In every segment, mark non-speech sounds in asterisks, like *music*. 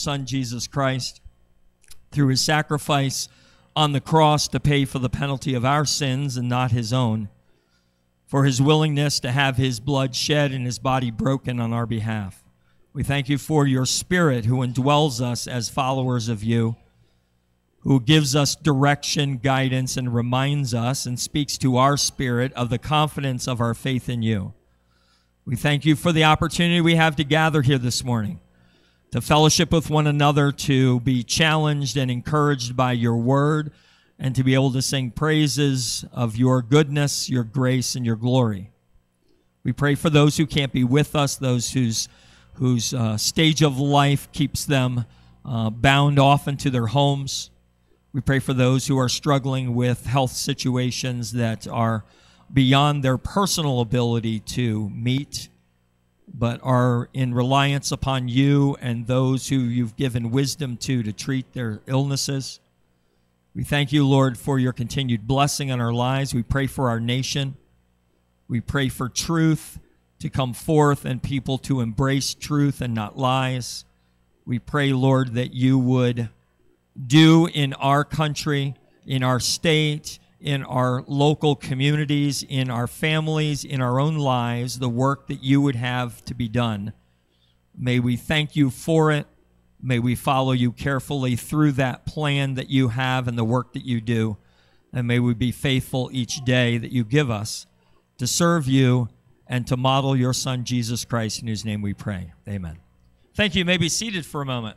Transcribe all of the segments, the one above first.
Son, Jesus Christ, through his sacrifice on the cross to pay for the penalty of our sins and not his own, for his willingness to have his blood shed and his body broken on our behalf. We thank you for your Spirit who indwells us as followers of you, who gives us direction, guidance, and reminds us and speaks to our spirit of the confidence of our faith in you. We thank you for the opportunity we have to gather here this morning, to fellowship with one another, to be challenged and encouraged by your word, and to be able to sing praises of your goodness, your grace, and your glory. We pray for those who can't be with us, those whose, whose uh, stage of life keeps them uh, bound off into their homes. We pray for those who are struggling with health situations that are beyond their personal ability to meet, but are in reliance upon you and those who you've given wisdom to to treat their illnesses. We thank you, Lord, for your continued blessing on our lives. We pray for our nation. We pray for truth to come forth and people to embrace truth and not lies. We pray, Lord, that you would do in our country, in our state, in our local communities, in our families, in our own lives, the work that you would have to be done. May we thank you for it. May we follow you carefully through that plan that you have and the work that you do. And may we be faithful each day that you give us to serve you and to model your Son, Jesus Christ, in whose name we pray. Amen. Thank you. you may be seated for a moment.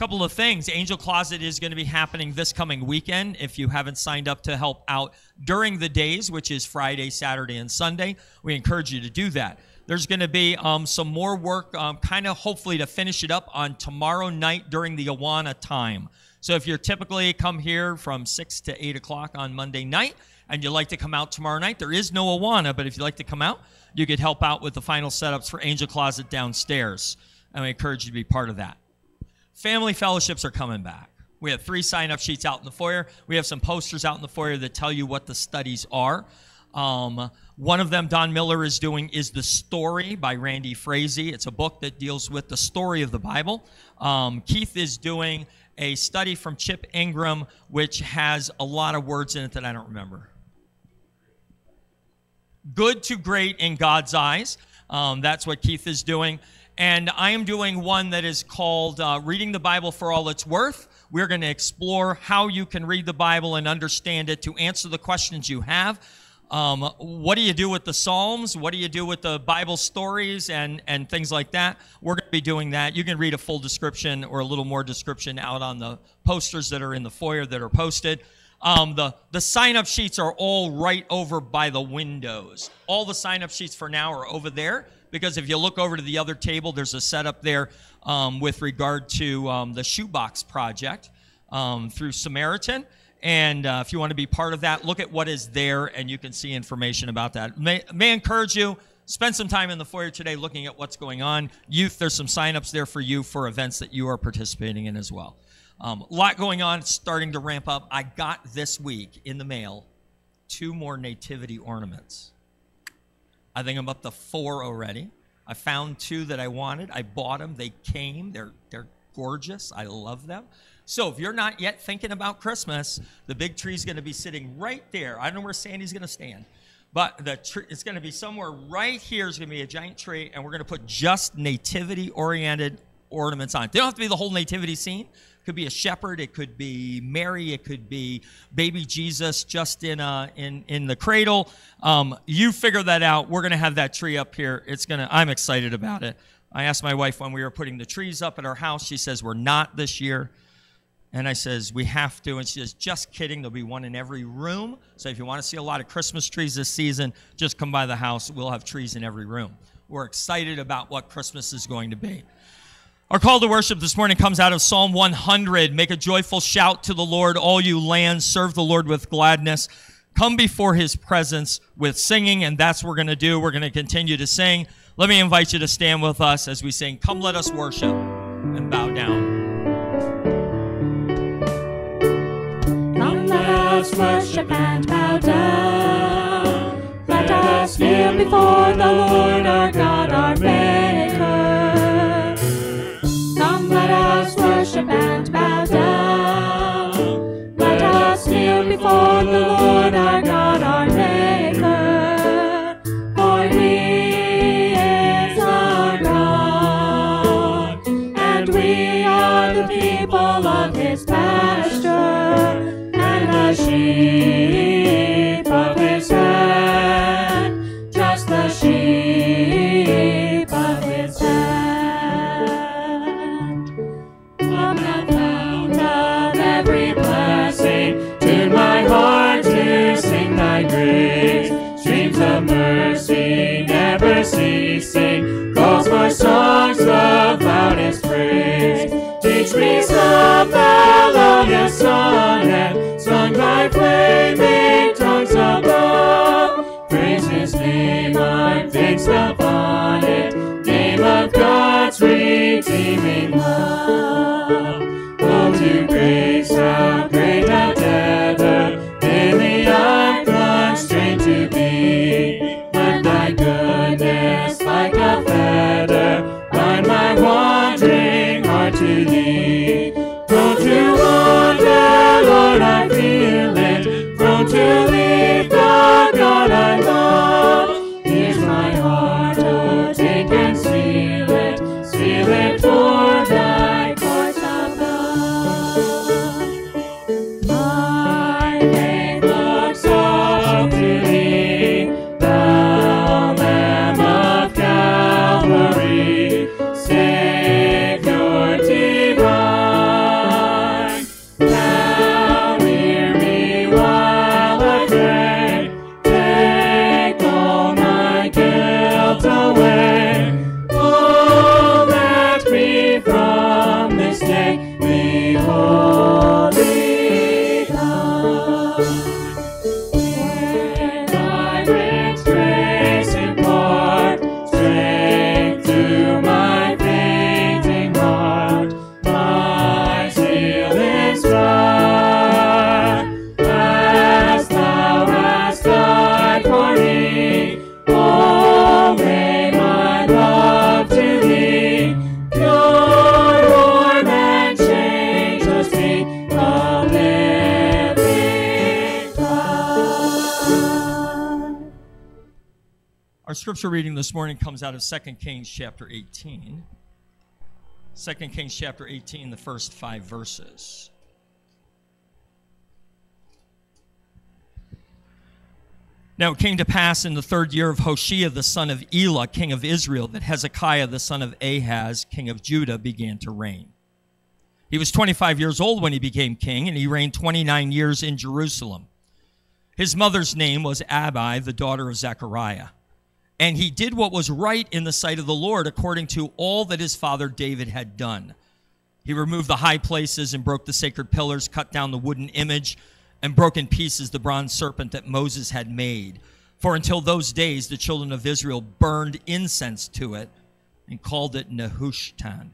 Couple of things. Angel Closet is going to be happening this coming weekend. If you haven't signed up to help out during the days, which is Friday, Saturday, and Sunday, we encourage you to do that. There's going to be um, some more work, um, kind of hopefully to finish it up on tomorrow night during the Awana time. So if you're typically come here from 6 to 8 o'clock on Monday night and you'd like to come out tomorrow night, there is no Awana, but if you'd like to come out, you could help out with the final setups for Angel Closet downstairs. And we encourage you to be part of that. Family fellowships are coming back. We have three sign up sheets out in the foyer. We have some posters out in the foyer that tell you what the studies are. Um, one of them, Don Miller is doing, is The Story by Randy Frazee. It's a book that deals with the story of the Bible. Um, Keith is doing a study from Chip Ingram, which has a lot of words in it that I don't remember. Good to great in God's eyes. Um, that's what Keith is doing. And I am doing one that is called uh, Reading the Bible for All It's Worth. We're going to explore how you can read the Bible and understand it to answer the questions you have. Um, what do you do with the Psalms? What do you do with the Bible stories and, and things like that? We're going to be doing that. You can read a full description or a little more description out on the posters that are in the foyer that are posted. Um, the, the sign up sheets are all right over by the windows. All the sign up sheets for now are over there because if you look over to the other table, there's a setup there um, with regard to um, the shoebox project um, through Samaritan. And uh, if you want to be part of that, look at what is there and you can see information about that. May, may encourage you, spend some time in the foyer today looking at what's going on. Youth, there's some signups there for you for events that you are participating in as well. Um, a lot going on, it's starting to ramp up. I got this week in the mail two more nativity ornaments. I think I'm up to four already. I found two that I wanted. I bought them. They came. They're they're gorgeous. I love them. So if you're not yet thinking about Christmas, the big tree is going to be sitting right there. I don't know where Sandy's going to stand, but the tree it's going to be somewhere right here. Is going to be a giant tree, and we're going to put just nativity-oriented ornaments on. They don't have to be the whole nativity scene. Could be a shepherd. It could be Mary. It could be baby Jesus just in uh, in in the cradle. Um, you figure that out. We're going to have that tree up here. It's gonna. I'm excited about it. I asked my wife when we were putting the trees up at our house. She says we're not this year. And I says, we have to. And she says, just kidding. There'll be one in every room. So if you want to see a lot of Christmas trees this season, just come by the house. We'll have trees in every room. We're excited about what Christmas is going to be. Our call to worship this morning comes out of Psalm 100. Make a joyful shout to the Lord, all you lands. Serve the Lord with gladness. Come before his presence with singing, and that's what we're going to do. We're going to continue to sing. Let me invite you to stand with us as we sing, Come Let Us Worship and bow down. Come, let us worship and bow down. Let us kneel before the Lord our God, our Maker. Worship and bow down. Let us kneel before the Lord our God, our scripture reading this morning comes out of 2 Kings chapter 18. 2 Kings chapter 18, the first five verses. Now it came to pass in the third year of Hoshea the son of Elah, king of Israel, that Hezekiah the son of Ahaz, king of Judah, began to reign. He was 25 years old when he became king, and he reigned 29 years in Jerusalem. His mother's name was Abi, the daughter of Zechariah. And he did what was right in the sight of the Lord, according to all that his father David had done. He removed the high places and broke the sacred pillars, cut down the wooden image, and broke in pieces the bronze serpent that Moses had made. For until those days, the children of Israel burned incense to it and called it Nehushtan.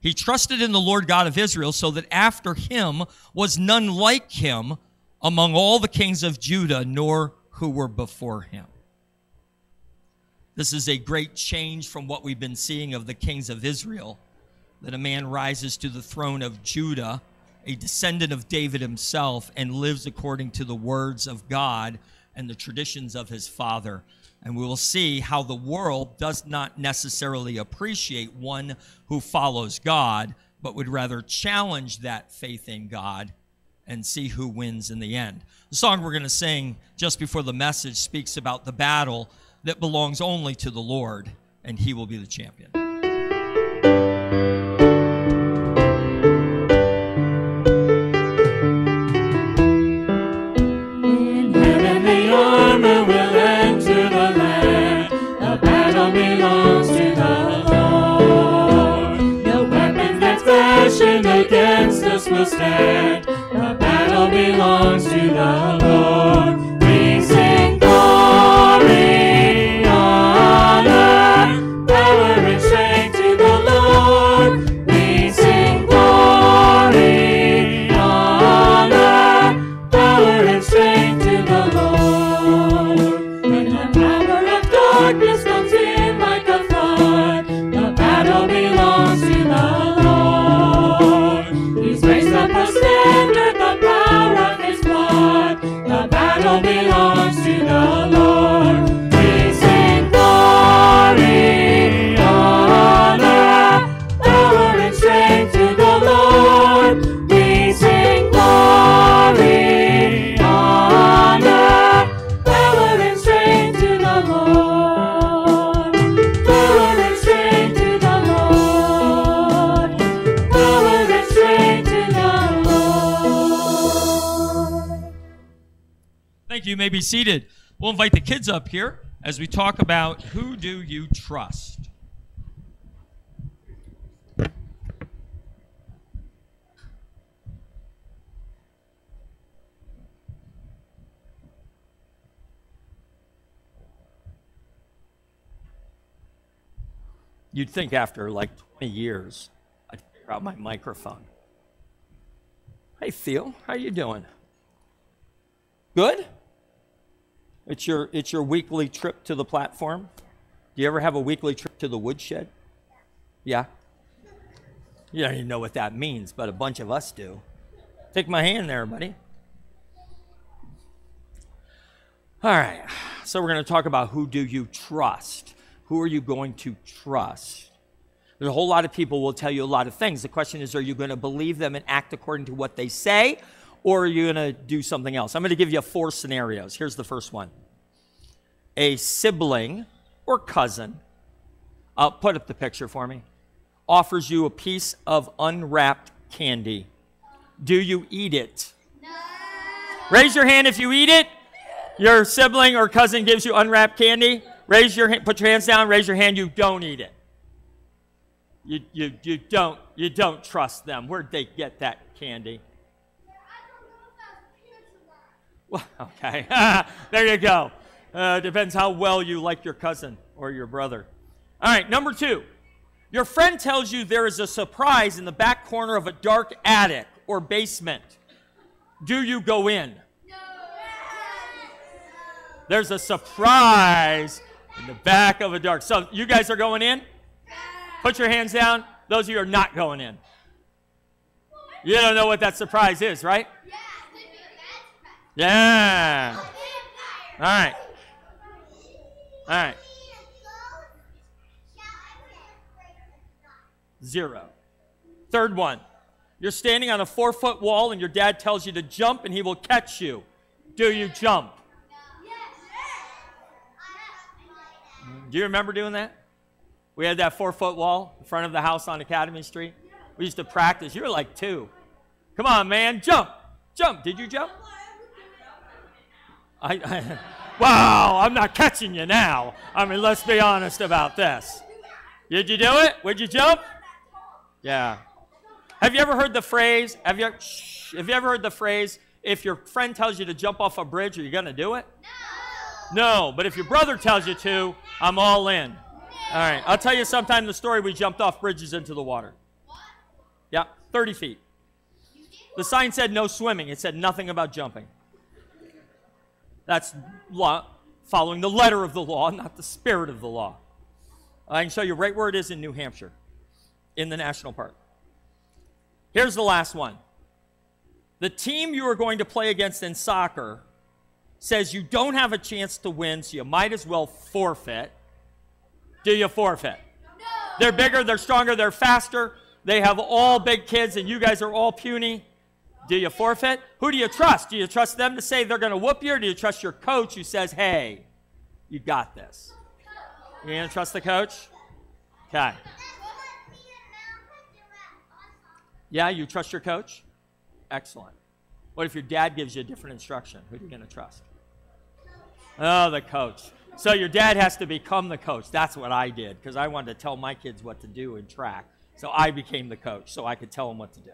He trusted in the Lord God of Israel, so that after him was none like him among all the kings of Judah, nor who were before him. This is a great change from what we've been seeing of the kings of Israel, that a man rises to the throne of Judah, a descendant of David himself, and lives according to the words of God and the traditions of his father. And we will see how the world does not necessarily appreciate one who follows God, but would rather challenge that faith in God and see who wins in the end. The song we're going to sing just before the message speaks about the battle that belongs only to the Lord, and He will be the champion. Against us will stand. The battle belongs to the Lord. Be seated. We'll invite the kids up here as we talk about who do you trust. You'd think after like 20 years, I'd figure out my microphone. Hey, Theo, how you doing? Good? It's your it's your weekly trip to the platform. Do you ever have a weekly trip to the woodshed? Yeah. You don't even know what that means, but a bunch of us do. Take my hand there, buddy. All right. So we're going to talk about who do you trust? Who are you going to trust? There's a whole lot of people will tell you a lot of things. The question is, are you going to believe them and act according to what they say, or are you going to do something else? I'm going to give you four scenarios. Here's the first one a sibling or cousin, uh, put up the picture for me, offers you a piece of unwrapped candy. Do you eat it? Raise your hand if you eat it. Your sibling or cousin gives you unwrapped candy. Raise your hand, put your hands down, raise your hand, you don't eat it. You, you, you don't you don't trust them. Where'd they get that candy? Well, *laughs* okay. *laughs* there you go. Uh, depends how well you like your cousin or your brother. All right, number two. Your friend tells you there is a surprise in the back corner of a dark attic or basement. Do you go in? No. There's a surprise in the back of a dark. So you guys are going in? Put your hands down. Those of you are not going in. You don't know what that surprise is, right? Yeah. All right. All right. Zero. Third one. You're standing on a four foot wall and your dad tells you to jump and he will catch you. Do you jump? Do you remember doing that? We had that four foot wall in front of the house on Academy Street. We used to practice. You were like two. Come on, man, jump, jump. Did you jump? I, I, wow, I'm not catching you now. I mean, let's be honest about this. Did you do it? Would you jump? Yeah. Have you ever heard the phrase? Have you, shh, have you ever heard the phrase? If your friend tells you to jump off a bridge, are you going to do it? No. No, but if your brother tells you to, I'm all in. All right, I'll tell you sometime the story we jumped off bridges into the water. What? Yeah, 30 feet. The sign said no swimming, it said nothing about jumping. That's law, following the letter of the law, not the spirit of the law. I can show you right where it is in New Hampshire, in the national park. Here's the last one. The team you are going to play against in soccer says you don't have a chance to win, so you might as well forfeit. Do you forfeit? No. They're bigger, they're stronger, they're faster. They have all big kids, and you guys are all puny. Do you forfeit? Who do you trust? Do you trust them to say they're going to whoop you, or do you trust your coach who says, hey, you got this? You going to trust the coach? Okay. Yeah, you trust your coach? Excellent. What if your dad gives you a different instruction? Who are you going to trust? Oh, the coach. So your dad has to become the coach. That's what I did because I wanted to tell my kids what to do in track. So I became the coach so I could tell them what to do.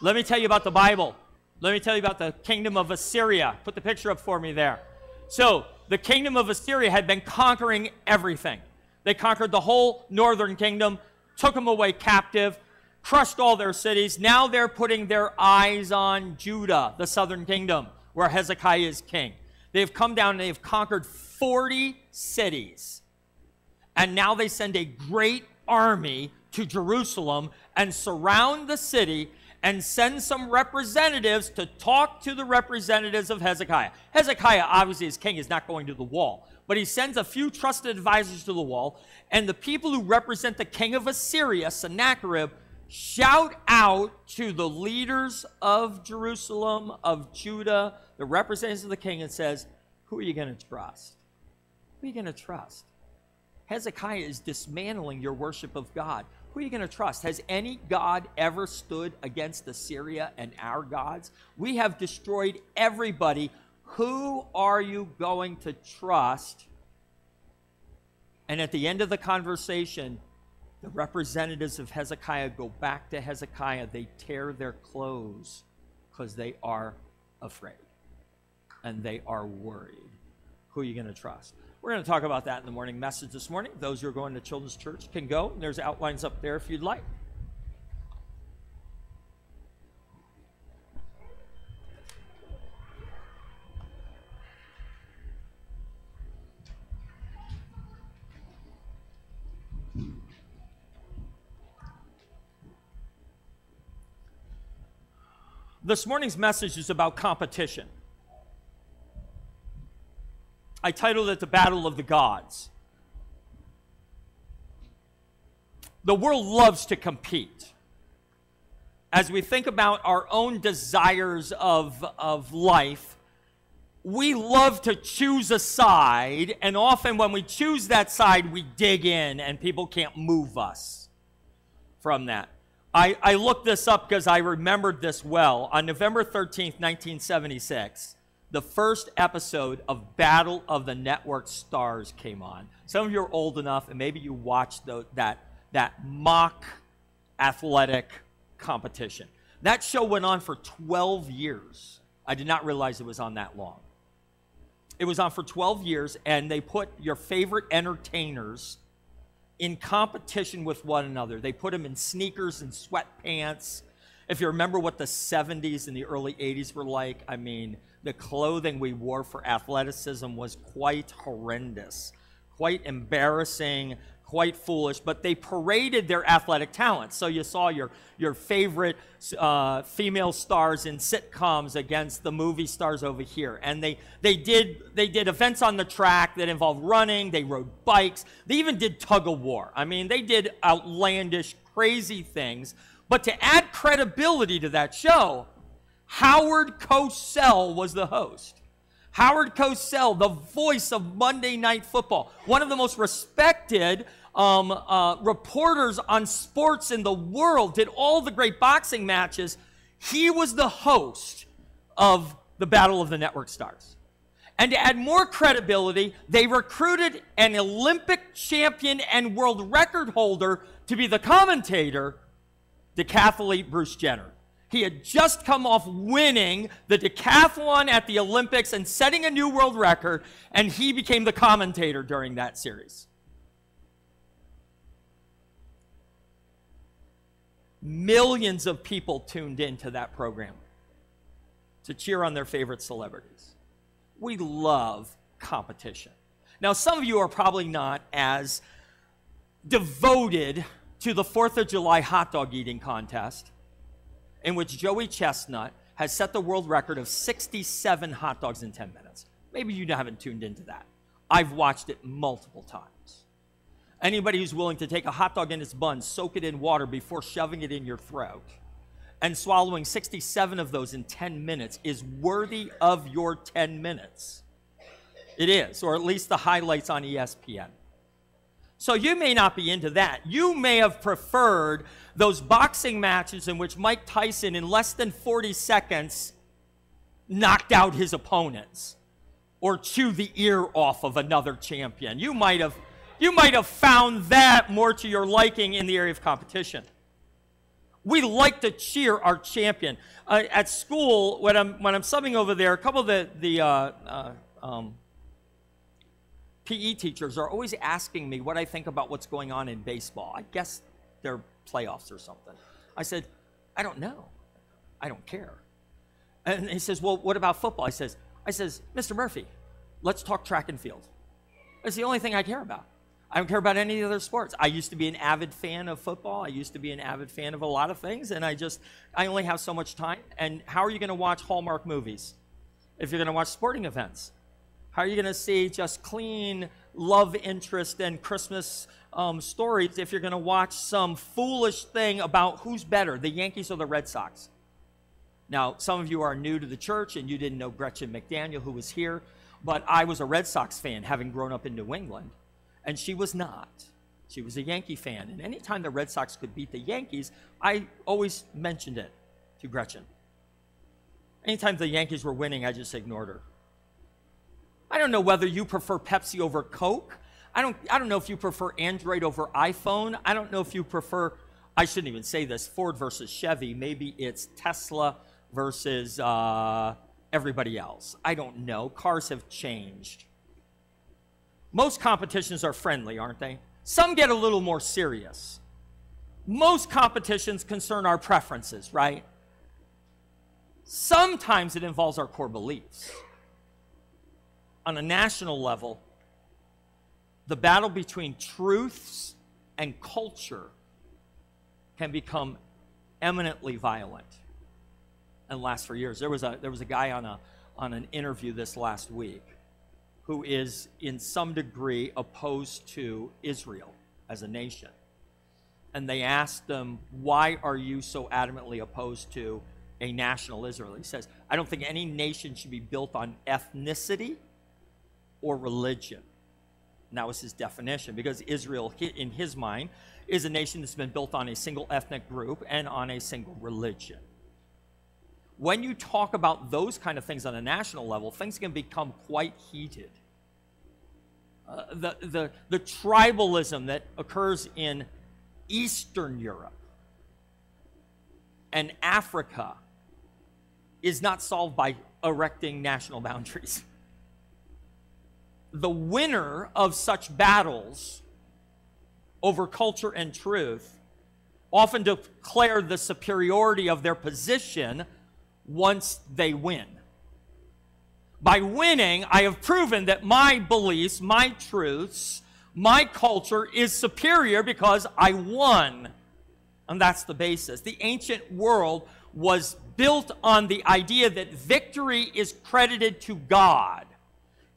Let me tell you about the Bible. Let me tell you about the kingdom of Assyria. Put the picture up for me there. So, the kingdom of Assyria had been conquering everything. They conquered the whole northern kingdom, took them away captive, crushed all their cities. Now they're putting their eyes on Judah, the southern kingdom, where Hezekiah is king. They've come down and they've conquered 40 cities. And now they send a great army to Jerusalem and surround the city and send some representatives to talk to the representatives of Hezekiah. Hezekiah, obviously, as king, is not going to the wall, but he sends a few trusted advisors to the wall, and the people who represent the king of Assyria, Sennacherib, shout out to the leaders of Jerusalem, of Judah, the representatives of the king, and says, Who are you going to trust? Who are you going to trust? Hezekiah is dismantling your worship of God. Who are you going to trust? Has any God ever stood against Assyria and our gods? We have destroyed everybody. Who are you going to trust? And at the end of the conversation, the representatives of Hezekiah go back to Hezekiah. They tear their clothes because they are afraid and they are worried. Who are you going to trust? We're going to talk about that in the morning message this morning. Those who are going to Children's Church can go. There's outlines up there if you'd like. This morning's message is about competition. I titled it The Battle of the Gods. The world loves to compete. As we think about our own desires of, of life, we love to choose a side, and often when we choose that side, we dig in, and people can't move us from that. I, I looked this up because I remembered this well. On November 13th, 1976, the first episode of Battle of the Network Stars came on. Some of you are old enough, and maybe you watched the, that, that mock athletic competition. That show went on for 12 years. I did not realize it was on that long. It was on for 12 years, and they put your favorite entertainers in competition with one another. They put them in sneakers and sweatpants. If you remember what the 70s and the early 80s were like, I mean, the clothing we wore for athleticism was quite horrendous, quite embarrassing, quite foolish, but they paraded their athletic talents. So you saw your, your favorite uh, female stars in sitcoms against the movie stars over here. And they, they, did, they did events on the track that involved running, they rode bikes, they even did tug of war. I mean, they did outlandish, crazy things. But to add credibility to that show, Howard Cosell was the host. Howard Cosell, the voice of Monday Night Football, one of the most respected um, uh, reporters on sports in the world, did all the great boxing matches. He was the host of the Battle of the Network Stars. And to add more credibility, they recruited an Olympic champion and world record holder to be the commentator, decathlete Bruce Jenner. He had just come off winning the decathlon at the Olympics and setting a new world record, and he became the commentator during that series. Millions of people tuned into that program to cheer on their favorite celebrities. We love competition. Now, some of you are probably not as devoted to the 4th of July hot dog eating contest in which Joey Chestnut has set the world record of 67 hot dogs in 10 minutes. Maybe you haven't tuned into that. I've watched it multiple times. Anybody who's willing to take a hot dog in its bun, soak it in water before shoving it in your throat, and swallowing 67 of those in 10 minutes is worthy of your 10 minutes. It is, or at least the highlights on ESPN. So you may not be into that. You may have preferred those boxing matches in which Mike Tyson, in less than 40 seconds, knocked out his opponents or chewed the ear off of another champion. You might have, you might have found that more to your liking in the area of competition. We like to cheer our champion. Uh, at school, when I'm, when I'm subbing over there, a couple of the, the uh, uh, um, PE teachers are always asking me what I think about what's going on in baseball. I guess they're playoffs or something. I said, I don't know. I don't care. And he says, Well, what about football? I says, I says, Mr. Murphy, let's talk track and field. That's the only thing I care about. I don't care about any other sports. I used to be an avid fan of football. I used to be an avid fan of a lot of things, and I just I only have so much time. And how are you going to watch Hallmark movies if you're going to watch sporting events? How are you going to see just clean love interest and Christmas um, stories if you're going to watch some foolish thing about who's better, the Yankees or the Red Sox? Now, some of you are new to the church and you didn't know Gretchen McDaniel, who was here, but I was a Red Sox fan having grown up in New England, and she was not. She was a Yankee fan. And anytime the Red Sox could beat the Yankees, I always mentioned it to Gretchen. Anytime the Yankees were winning, I just ignored her. I don't know whether you prefer Pepsi over Coke. I don't, I don't know if you prefer Android over iPhone. I don't know if you prefer, I shouldn't even say this, Ford versus Chevy. Maybe it's Tesla versus uh, everybody else. I don't know. Cars have changed. Most competitions are friendly, aren't they? Some get a little more serious. Most competitions concern our preferences, right? Sometimes it involves our core beliefs on a national level, the battle between truths and culture can become eminently violent and last for years. There was a, there was a guy on, a, on an interview this last week who is, in some degree, opposed to Israel as a nation. And they asked him, Why are you so adamantly opposed to a national Israel? He says, I don't think any nation should be built on ethnicity or religion. And that was his definition because Israel, in his mind, is a nation that's been built on a single ethnic group and on a single religion. When you talk about those kind of things on a national level, things can become quite heated. Uh, the, the, the tribalism that occurs in Eastern Europe and Africa is not solved by erecting national *laughs* boundaries the winner of such battles over culture and truth often declare the superiority of their position once they win. By winning, I have proven that my beliefs, my truths, My culture is superior because I won. And that's the basis. The ancient world was built on the idea that victory is credited to God.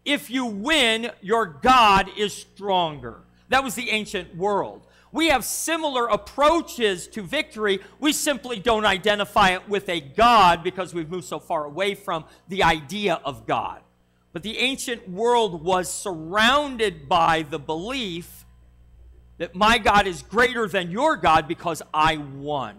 If you win, your God is stronger. That was the ancient world. We have similar approaches to victory. We simply don't identify it with a God because we've moved so far away from the idea of God. But the ancient world was surrounded by the belief that my God is greater than your God because I won.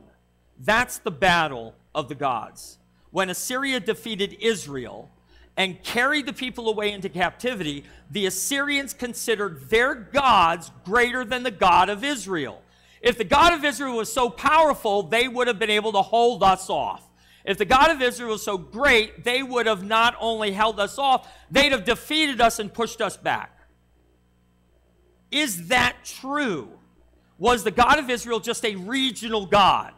That's the battle of the gods. When Assyria defeated Israel, and carried the people away into captivity, the Assyrians considered their gods greater than the God of Israel. If the God of Israel was so powerful, they would have been able to hold us off. If the God of Israel was so great, they would have not only held us off, they'd have defeated us and pushed us back. Is that true? Was the God of Israel just a regional God?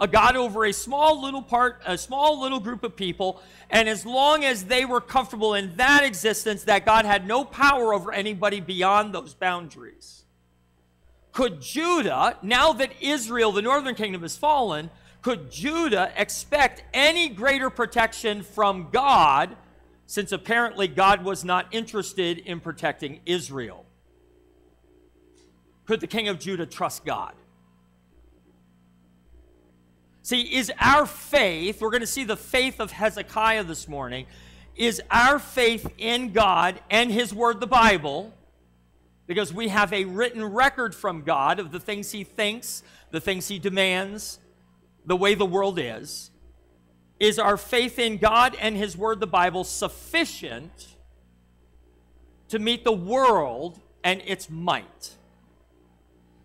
A God over a small little part, a small little group of people. And as long as they were comfortable in that existence, that God had no power over anybody beyond those boundaries. Could Judah, now that Israel, the northern kingdom, has fallen, could Judah expect any greater protection from God, since apparently God was not interested in protecting Israel? Could the king of Judah trust God? See, is our faith, we're going to see the faith of Hezekiah this morning, is our faith in God and His Word, the Bible, because we have a written record from God of the things He thinks, the things He demands, the way the world is. Is our faith in God and His Word, the Bible, sufficient to meet the world and its might?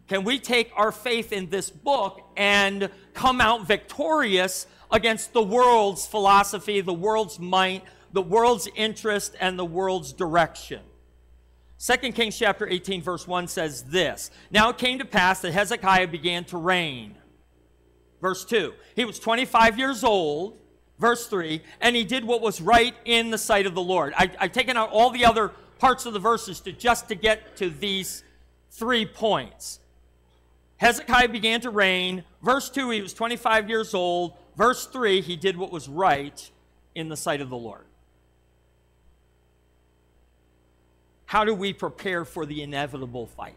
Can we take our faith in this book and come out victorious against the world's philosophy, the world's might, the world's interest, and the world's direction? 2 Kings chapter 18, verse 1 says this Now it came to pass that Hezekiah began to reign. Verse 2 He was 25 years old. Verse 3 And he did what was right in the sight of the Lord. I, I've taken out all the other parts of the verses to just to get to these three points. Hezekiah began to reign. Verse 2, he was 25 years old. Verse 3, he did what was right in the sight of the Lord. How do we prepare for the inevitable fight?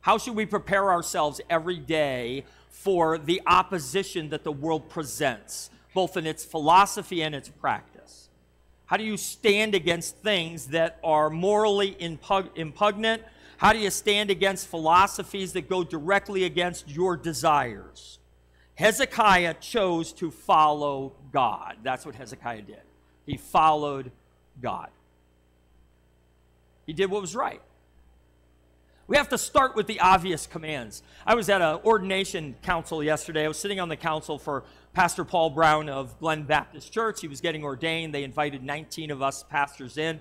How should we prepare ourselves every day for the opposition that the world presents, both in its philosophy and its practice? How do you stand against things that are morally impugnant, how do you stand against philosophies that go directly against your desires? Hezekiah chose to follow God. That's what Hezekiah did. He followed God. He did what was right. We have to start with the obvious commands. I was at an ordination council yesterday. I was sitting on the council for Pastor Paul Brown of Glen Baptist Church. He was getting ordained. They invited 19 of us pastors in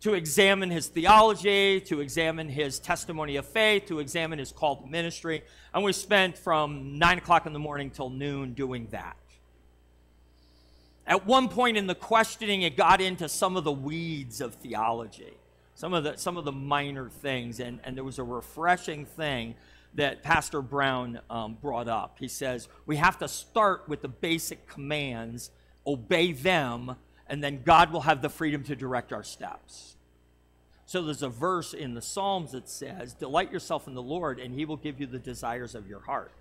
to examine his theology, to examine his testimony of faith, to examine his call to ministry. And we spent from 9 o'clock in the morning till noon doing that. At one point in the questioning, it got into some of the weeds of theology, some of the, some of the minor things. And, and there was a refreshing thing that Pastor Brown um, brought up. He says, We have to start with the basic commands, obey them, and then God will have the freedom to direct our steps. So there's a verse in the Psalms that says, Delight yourself in the Lord, and he will give you the desires of your heart.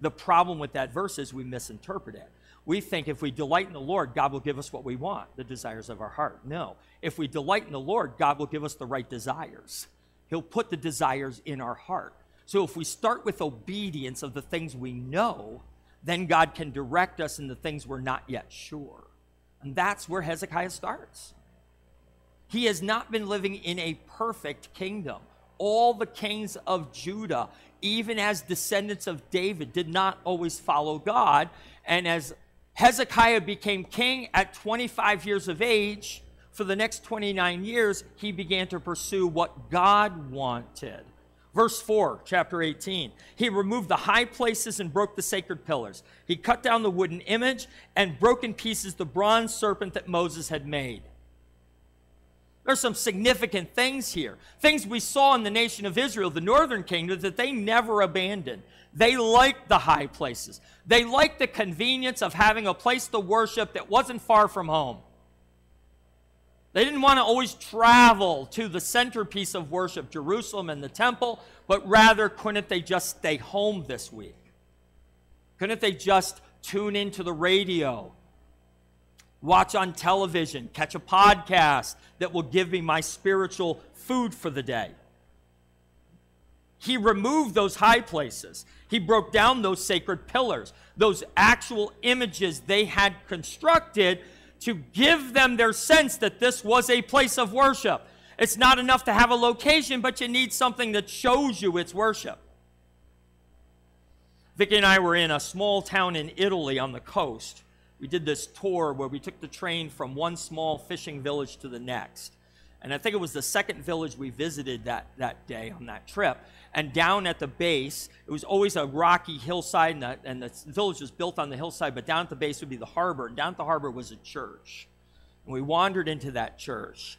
The problem with that verse is we misinterpret it. We think if we delight in the Lord, God will give us what we want, the desires of our heart. No. If we delight in the Lord, God will give us the right desires. He'll put the desires in our heart. So if we start with obedience of the things we know, then God can direct us in the things we're not yet sure. And that's where Hezekiah starts. He has not been living in a perfect kingdom. All the kings of Judah, even as descendants of David, did not always follow God. And as Hezekiah became king at 25 years of age, for the next 29 years, he began to pursue what God wanted. Verse 4, chapter 18. He removed the high places and broke the sacred pillars. He cut down the wooden image and broke in pieces the bronze serpent that Moses had made. There's some significant things here. Things we saw in the nation of Israel, the northern kingdom, that they never abandoned. They liked the high places. They liked the convenience of having a place to worship that wasn't far from home. They didn't want to always travel to the centerpiece of worship, Jerusalem and the temple, but rather, couldn't they just stay home this week? Couldn't they just tune into the radio, watch on television, catch a podcast that will give me my spiritual food for the day? He removed those high places. He broke down those sacred pillars, those actual images they had constructed to give them their sense that this was a place of worship. It's not enough to have a location, but you need something that shows you it's worship. Vicki and I were in a small town in Italy on the coast. We did this tour where we took the train from one small fishing village to the next. And I think it was the second village we visited that, that day on that trip. And down at the base, it was always a rocky hillside, and the, and the village was built on the hillside, but down at the base would be the harbor. And down at the harbor was a church. And we wandered into that church.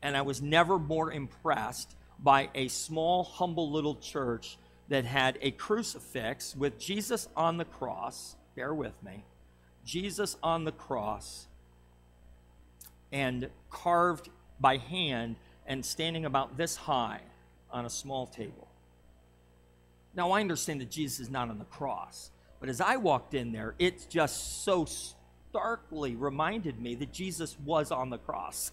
And I was never more impressed by a small, humble little church that had a crucifix with Jesus on the cross. Bear with me. Jesus on the cross and carved by hand and standing about this high on a small table. Now, I understand that Jesus is not on the cross, but as I walked in there, it just so starkly reminded me that Jesus was on the cross.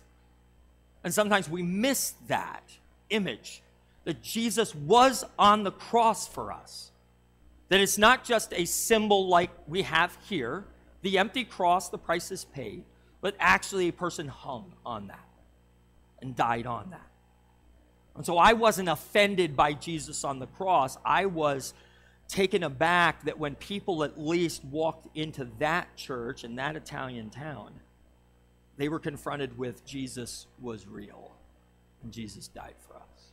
And sometimes we miss that image that Jesus was on the cross for us. That it's not just a symbol like we have here, the empty cross, the price is paid, but actually a person hung on that and died on that. And so I wasn't offended by Jesus on the cross. I was taken aback that when people at least walked into that church in that Italian town, they were confronted with Jesus was real and Jesus died for us.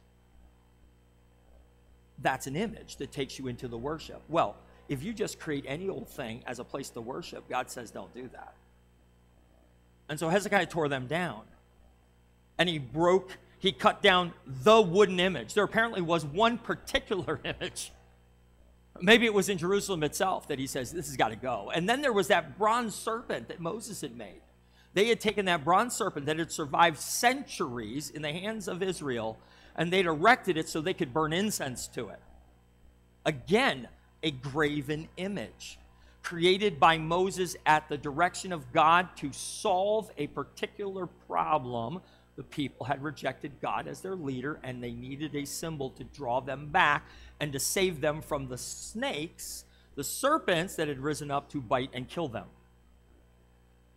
That's an image that takes you into the worship. Well, if you just create any old thing as a place to worship, God says don't do that. And so Hezekiah tore them down. And he broke, he cut down the wooden image. There apparently was one particular *laughs* image. Maybe it was in Jerusalem itself that he says, This has got to go. And then there was that bronze serpent that Moses had made. They had taken that bronze serpent that had survived centuries in the hands of Israel and they'd erected it so they could burn incense to it. Again, a graven image created by Moses at the direction of God to solve a particular problem. The people had rejected God as their leader, and they needed a symbol to draw them back and to save them from the snakes, the serpents that had risen up to bite and kill them.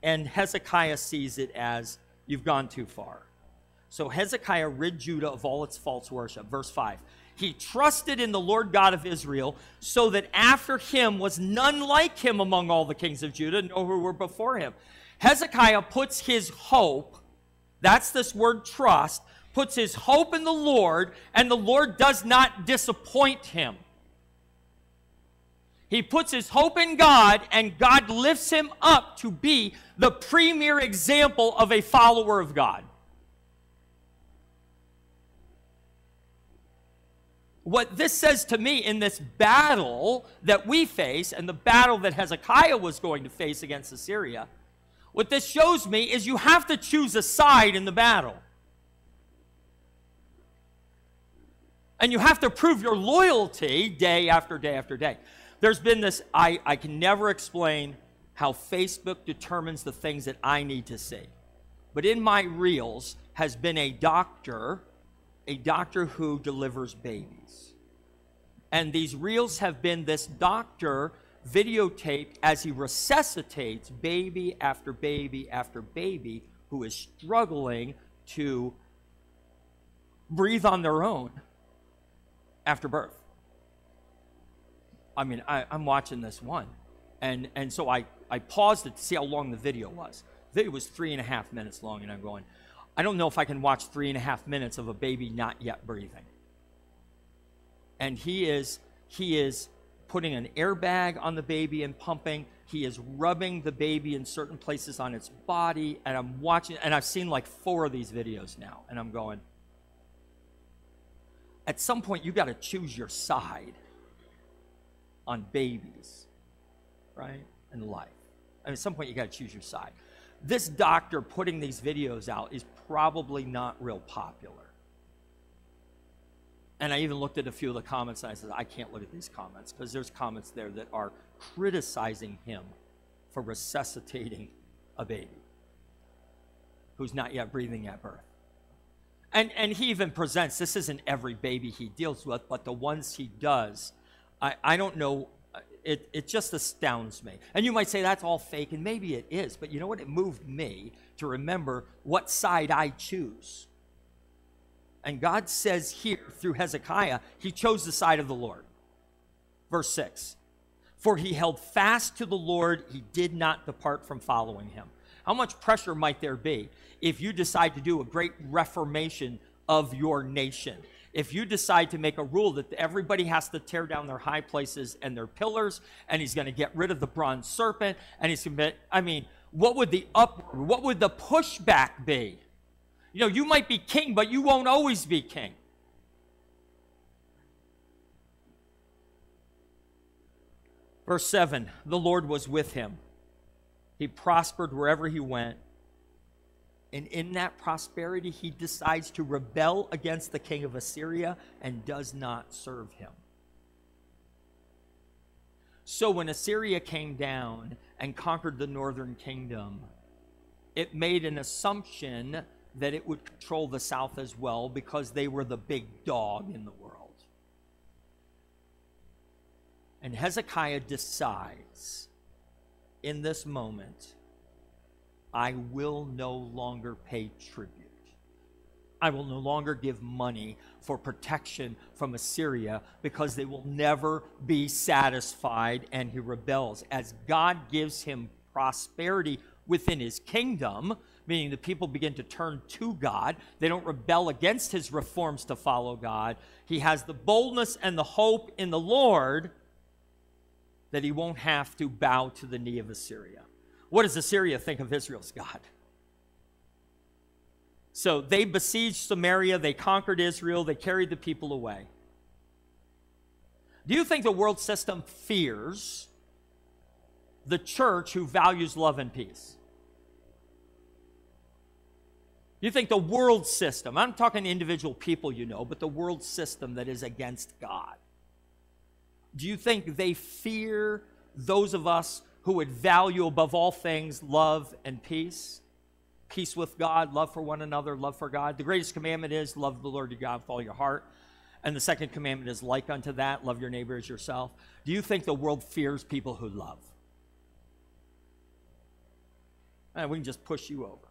And Hezekiah sees it as you've gone too far. So Hezekiah rid Judah of all its false worship. Verse 5. He trusted in the Lord God of Israel, so that after him was none like him among all the kings of Judah, nor who were before him. Hezekiah puts his hope, that's this word trust, puts his hope in the Lord, and the Lord does not disappoint him. He puts his hope in God, and God lifts him up to be the premier example of a follower of God. what this says to me in this battle that we face and the battle that Hezekiah was going to face against Assyria, what this shows me is you have to choose a side in the battle. And you have to prove your loyalty day after day after day. There's been this, I, I can never explain how Facebook determines the things that I need to see. But in my reels has been a doctor a doctor who delivers babies. And these reels have been this doctor videotaped as he resuscitates baby after baby after baby who is struggling to breathe on their own after birth. I mean, I, am watching this one. And, and so I, I paused it to see how long the video was. The video was three and a half minutes long, and I'm going, I don't know if I can watch three and a half minutes of a baby not yet breathing. And he is, he is putting an airbag on the baby and pumping. He is rubbing the baby in certain places on its body. And I'm watching, and I've seen like four of these videos now. And I'm going, at some point, you got to choose your side on babies, right? And life. Mean, at some point, you got to choose your side. This doctor putting these videos out is probably not real popular. And I even looked at a few of the comments and I said, I can't look at these comments because there's comments there that are criticizing him for resuscitating a baby who's not yet breathing at birth. And, and he even presents this isn't every baby he deals with, but the ones he does, I, I don't know. It, it just astounds me. And you might say that's all fake, and maybe it is, but you know what? It moved me to remember what side I choose. And God says here through Hezekiah, he chose the side of the Lord. Verse 6 For he held fast to the Lord, he did not depart from following him. How much pressure might there be if you decide to do a great reformation of your nation? If you decide to make a rule that everybody has to tear down their high places and their pillars, and he's going to get rid of the bronze serpent, and he's going to, I mean, what would the up, what would the pushback be? You know, you might be king, but you won't always be king. Verse 7 The Lord was with him, he prospered wherever he went. And in that prosperity, he decides to rebel against the king of Assyria and does not serve him. So when Assyria came down and conquered the northern kingdom, it made an assumption that it would control the South as well because they were the big dog in the world. And Hezekiah decides in this moment, I will no longer pay tribute. I will no longer give money for protection from Assyria because they will never be satisfied and he rebels. As God gives him prosperity within his kingdom, meaning the people begin to turn to God. They don't rebel against his reforms to follow God. He has the boldness and the hope in the Lord that he won't have to bow to the knee of Assyria. What does Assyria think of Israel's God? So they besieged Samaria, they conquered Israel, they carried the people away. Do you think the world system fears the church who values love and peace? You think the world system, I'm talking individual people you know, but the world system that is against God. Do you think they fear those of us who would value above all things love and peace? Peace with God, love for one another, love for God. The greatest commandment is love the Lord your God with all your heart. And the second commandment is like unto that, love your neighbor as yourself. Do you think the world fears people who love? And we can just push you over.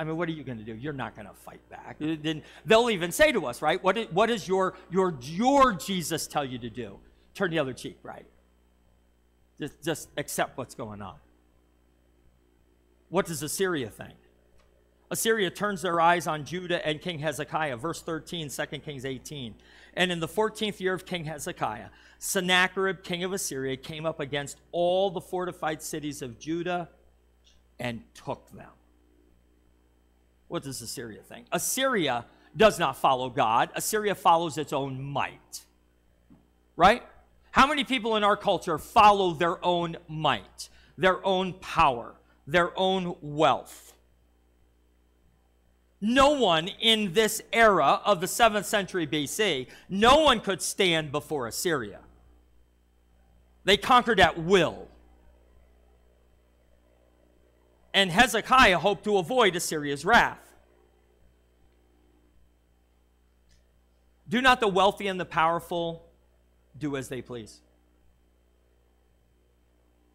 I mean, what are you going to do? You're not going to fight back. Then they'll even say to us, right? What, is, what does your, your, your Jesus tell you to do? Turn the other cheek, right? Just, just accept what's going on. What does Assyria think? Assyria turns their eyes on Judah and King Hezekiah. Verse 13, 2 Kings 18. And in the 14th year of King Hezekiah, Sennacherib, king of Assyria, came up against all the fortified cities of Judah and took them. What does Assyria think? Assyria does not follow God, Assyria follows its own might. Right? How many people in our culture follow their own might, their own power, their own wealth? No one in this era of the 7th century BC, no one could stand before Assyria. They conquered at will. And Hezekiah hoped to avoid Assyria's wrath. Do not the wealthy and the powerful do as they please?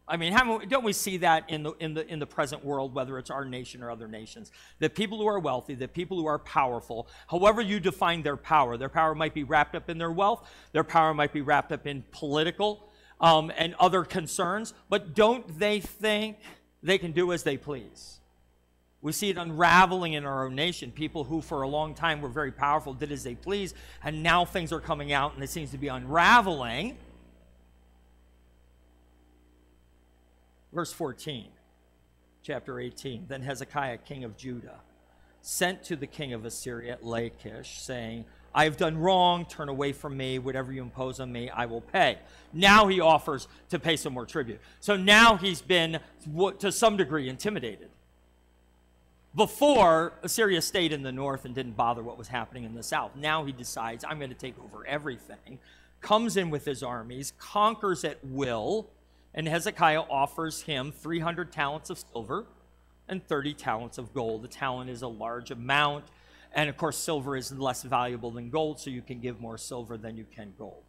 I mean, don't we see that in the, in, the, in the present world, whether it's our nation or other nations? The people who are wealthy, the people who are powerful, however you define their power, their power might be wrapped up in their wealth, their power might be wrapped up in political um, and other concerns, but don't they think they can do as they please. We see it unraveling in our own nation. People who, for a long time, were very powerful, did as they please, and now things are coming out and it seems to be unraveling. Verse 14, chapter 18 Then Hezekiah, king of Judah, sent to the king of Assyria at Lachish, saying, I have done wrong, turn away from me, whatever you impose on me, I will pay. Now he offers to pay some more tribute. So now he's been, to some degree, intimidated. Before, Assyria stayed in the north and didn't bother what was happening in the south. Now he decides, I'm going to take over everything, comes in with his armies, conquers at will, and Hezekiah offers him 300 talents of silver and 30 talents of gold. A talent is a large amount. And of course, silver is less valuable than gold, so you can give more silver than you can gold.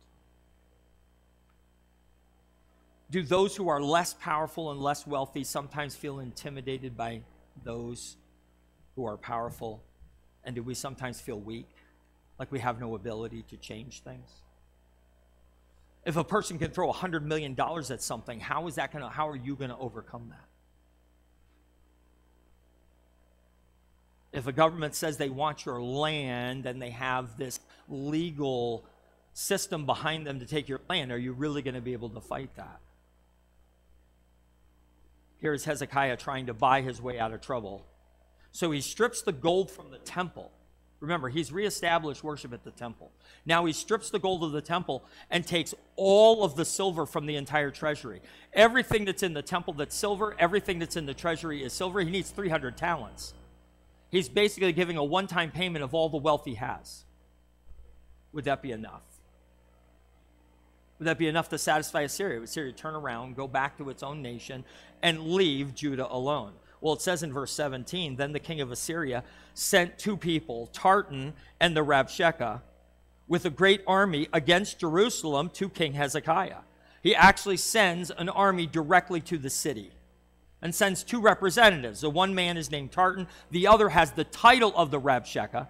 Do those who are less powerful and less wealthy sometimes feel intimidated by those who are powerful? And do we sometimes feel weak, like we have no ability to change things? If a person can throw $100 million at something, how is that going to, how are you going to overcome that? If a government says they want your land and they have this legal system behind them to take your land, are you really going to be able to fight that? Here's Hezekiah trying to buy his way out of trouble. So he strips the gold from the temple. Remember, he's reestablished worship at the temple. Now he strips the gold of the temple and takes all of the silver from the entire treasury. Everything that's in the temple that's silver, everything that's in the treasury is silver. He needs 300 talents. He's basically giving a one time payment of all the wealth he has. Would that be enough? Would that be enough to satisfy Assyria? Would Assyria turn around, go back to its own nation, and leave Judah alone? Well, it says in verse 17 Then the king of Assyria sent two people, Tartan and the Rabshakeh, with a great army against Jerusalem to King Hezekiah. He actually sends an army directly to the city and sends two representatives. The one man is named Tartan, the other has the title of the Rabshakeh.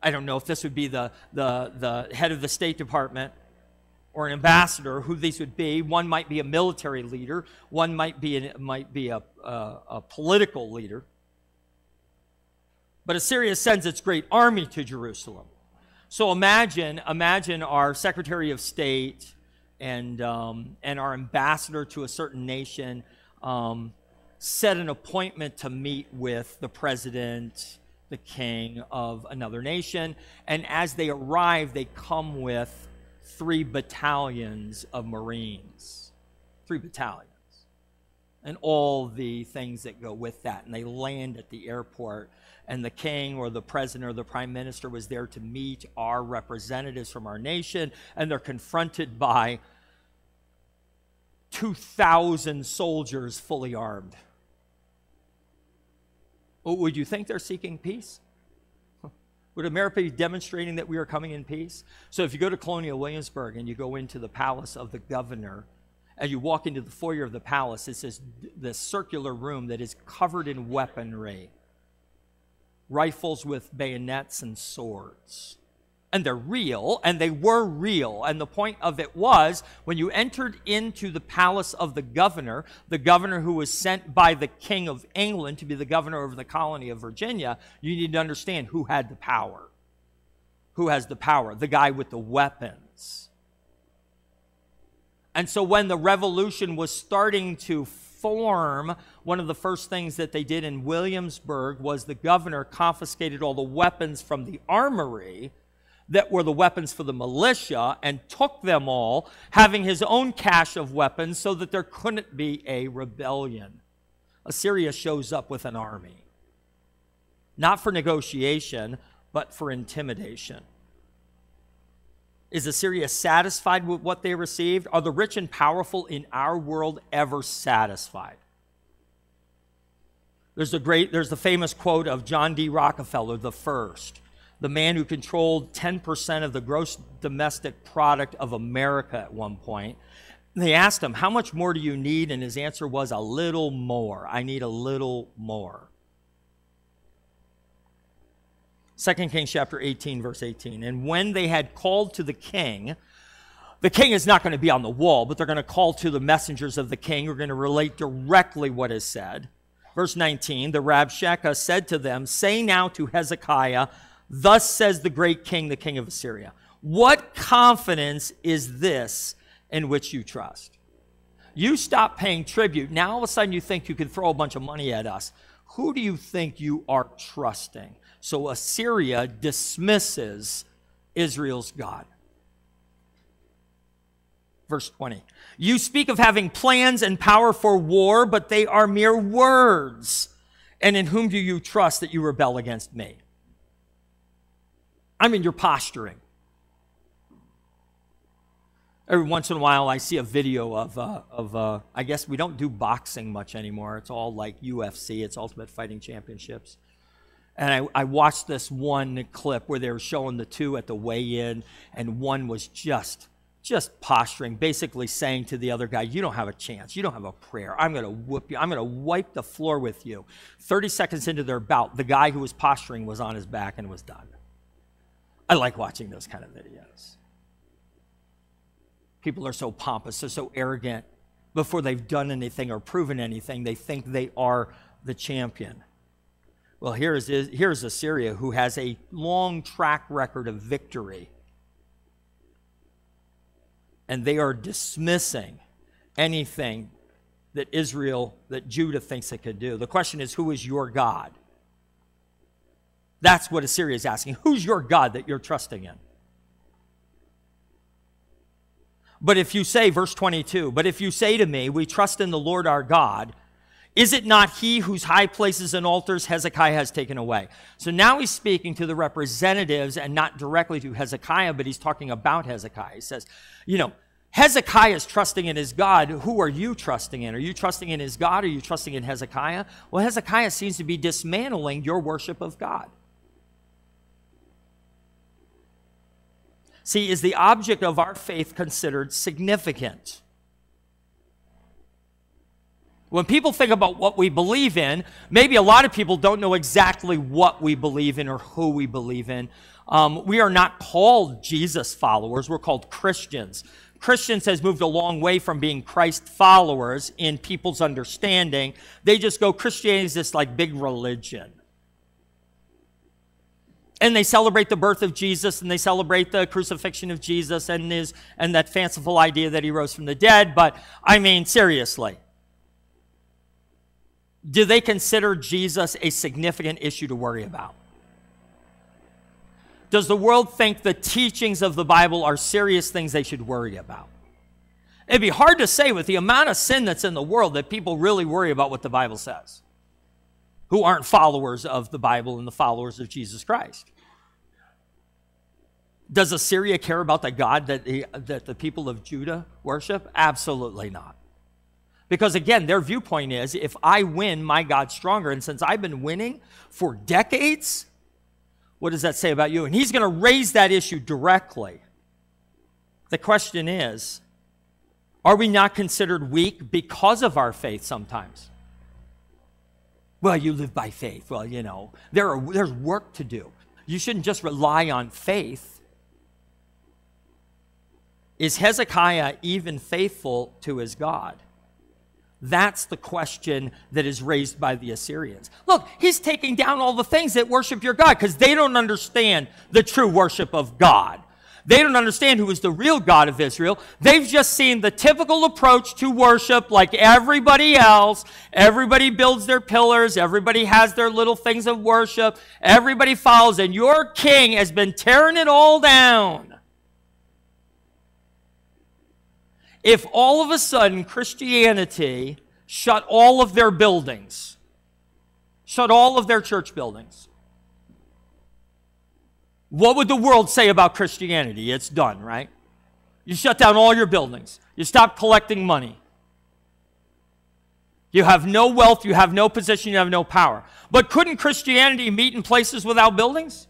I don't know if this would be the, the, the head of the State Department or an ambassador, who these would be. One might be a military leader, one might be, a, might be a, a, a political leader. But Assyria sends its great army to Jerusalem. So imagine, imagine our Secretary of State and, um, and our ambassador to a certain nation um, set an appointment to meet with the president, the king of another nation. And as they arrive, they come with three battalions of Marines. Three battalions. And all the things that go with that. And they land at the airport and the king or the president or the prime minister was there to meet our representatives from our nation, and they're confronted by 2,000 soldiers fully armed. Oh, would you think they're seeking peace? *laughs* Would America be demonstrating that we are coming in peace? So if you go to Colonial Williamsburg and you go into the palace of the governor, as you walk into the foyer of the palace, it's this, this circular room that is covered in weaponry rifles with bayonets and swords. And they're real, and they were real. And the point of it was when you entered into the palace of the governor, the governor who was sent by the king of England to be the governor of the colony of Virginia, you need to understand who had the power. Who has the power? The guy with the weapons. And so when the revolution was starting to form, one of the first things that they did in Williamsburg was the governor confiscated all the weapons from the armory that were the weapons for the militia and took them all, having his own cache of weapons so that there couldn't be a rebellion. Assyria shows up with an army, not for negotiation, but for intimidation. Is Assyria satisfied with what they received? Are the rich and powerful in our world ever satisfied? There's a great, there's the famous quote of John D. Rockefeller, the first, the man who controlled 10% of the gross domestic product of America at one point. They asked him, How much more do you need? And his answer was, A little more. I need a little more. 2 Kings chapter 18, verse 18. And when they had called to the king, the king is not going to be on the wall, but they're going to call to the messengers of the king who are going to relate directly what is said. Verse 19 The Rabshakeh said to them, Say now to Hezekiah, Thus says the great king, the king of Assyria, What confidence is this in which you trust? You stop paying tribute. Now all of a sudden you think you can throw a bunch of money at us. Who do you think you are trusting? So Assyria dismisses Israel's God. Verse 20. You speak of having plans and power for war, but they are mere words. And in whom do you trust that you rebel against me? I mean, you're posturing. Every once in a while, I see a video of, uh, of uh, I guess we don't do boxing much anymore. It's all like UFC, it's Ultimate Fighting Championships. And I, I watched this one clip where they were showing the two at the weigh in, and one was just just posturing, basically saying to the other guy, You don't have a chance. You don't have a prayer. I'm going to whoop you. I'm going to wipe the floor with you. 30 seconds into their bout, the guy who was posturing was on his back and was done. I like watching those kind of videos. People are so pompous, they're so arrogant. Before they've done anything or proven anything, they think they are the champion. Well, here is, here's Assyria, who has a long track record of victory and they are dismissing anything that Israel, that Judah thinks it could do. The question is, who is your God? That's what Assyria is asking. Who's your God that you're trusting in? But if you say, verse 22, but if you say to me, we trust in the Lord our God, is it not he whose high places and altars Hezekiah has taken away? So now he's speaking to the representatives and not directly to Hezekiah, but he's talking about Hezekiah. He says, you know, Hezekiah is trusting in his God. Who are you trusting in? Are you trusting in his God? Are you trusting in Hezekiah? Well, Hezekiah seems to be dismantling your worship of God. See, is the object of our faith considered significant? When people think about what we believe in, maybe a lot of people don't know exactly what we believe in or who we believe in. Um, we are not called Jesus followers, we're called Christians. Christians has moved a long way from being Christ followers in people's understanding. They just go, Christianity is this like big religion. And they celebrate the birth of Jesus and they celebrate the crucifixion of Jesus and his and that fanciful idea that he rose from the dead. But I mean, seriously, do they consider Jesus a significant issue to worry about? Does the world think the teachings of the Bible are serious things they should worry about? It'd be hard to say with the amount of sin that's in the world that people really worry about what the Bible says, who aren't followers of the Bible and the followers of Jesus Christ. Does Assyria care about the God that the, that the people of Judah worship? Absolutely not. Because again, their viewpoint is if I win, my God's stronger. And since I've been winning for decades, what does that say about you? And he's going to raise that issue directly. The question is are we not considered weak because of our faith sometimes? Well, you live by faith. Well, you know, there are, there's work to do. You shouldn't just rely on faith. Is Hezekiah even faithful to his God? That's the question that is raised by the Assyrians. Look, he's taking down all the things that worship your God because they don't understand the true worship of God. They don't understand who is the real God of Israel. They've just seen the typical approach to worship like everybody else. Everybody builds their pillars. Everybody has their little things of worship. Everybody follows, and your king has been tearing it all down. If all of a sudden Christianity shut all of their buildings, shut all of their church buildings, what would the world say about Christianity? It's done, right? You shut down all your buildings. You stop collecting money. You have no wealth, you have no position, you have no power. But couldn't Christianity meet in places without buildings?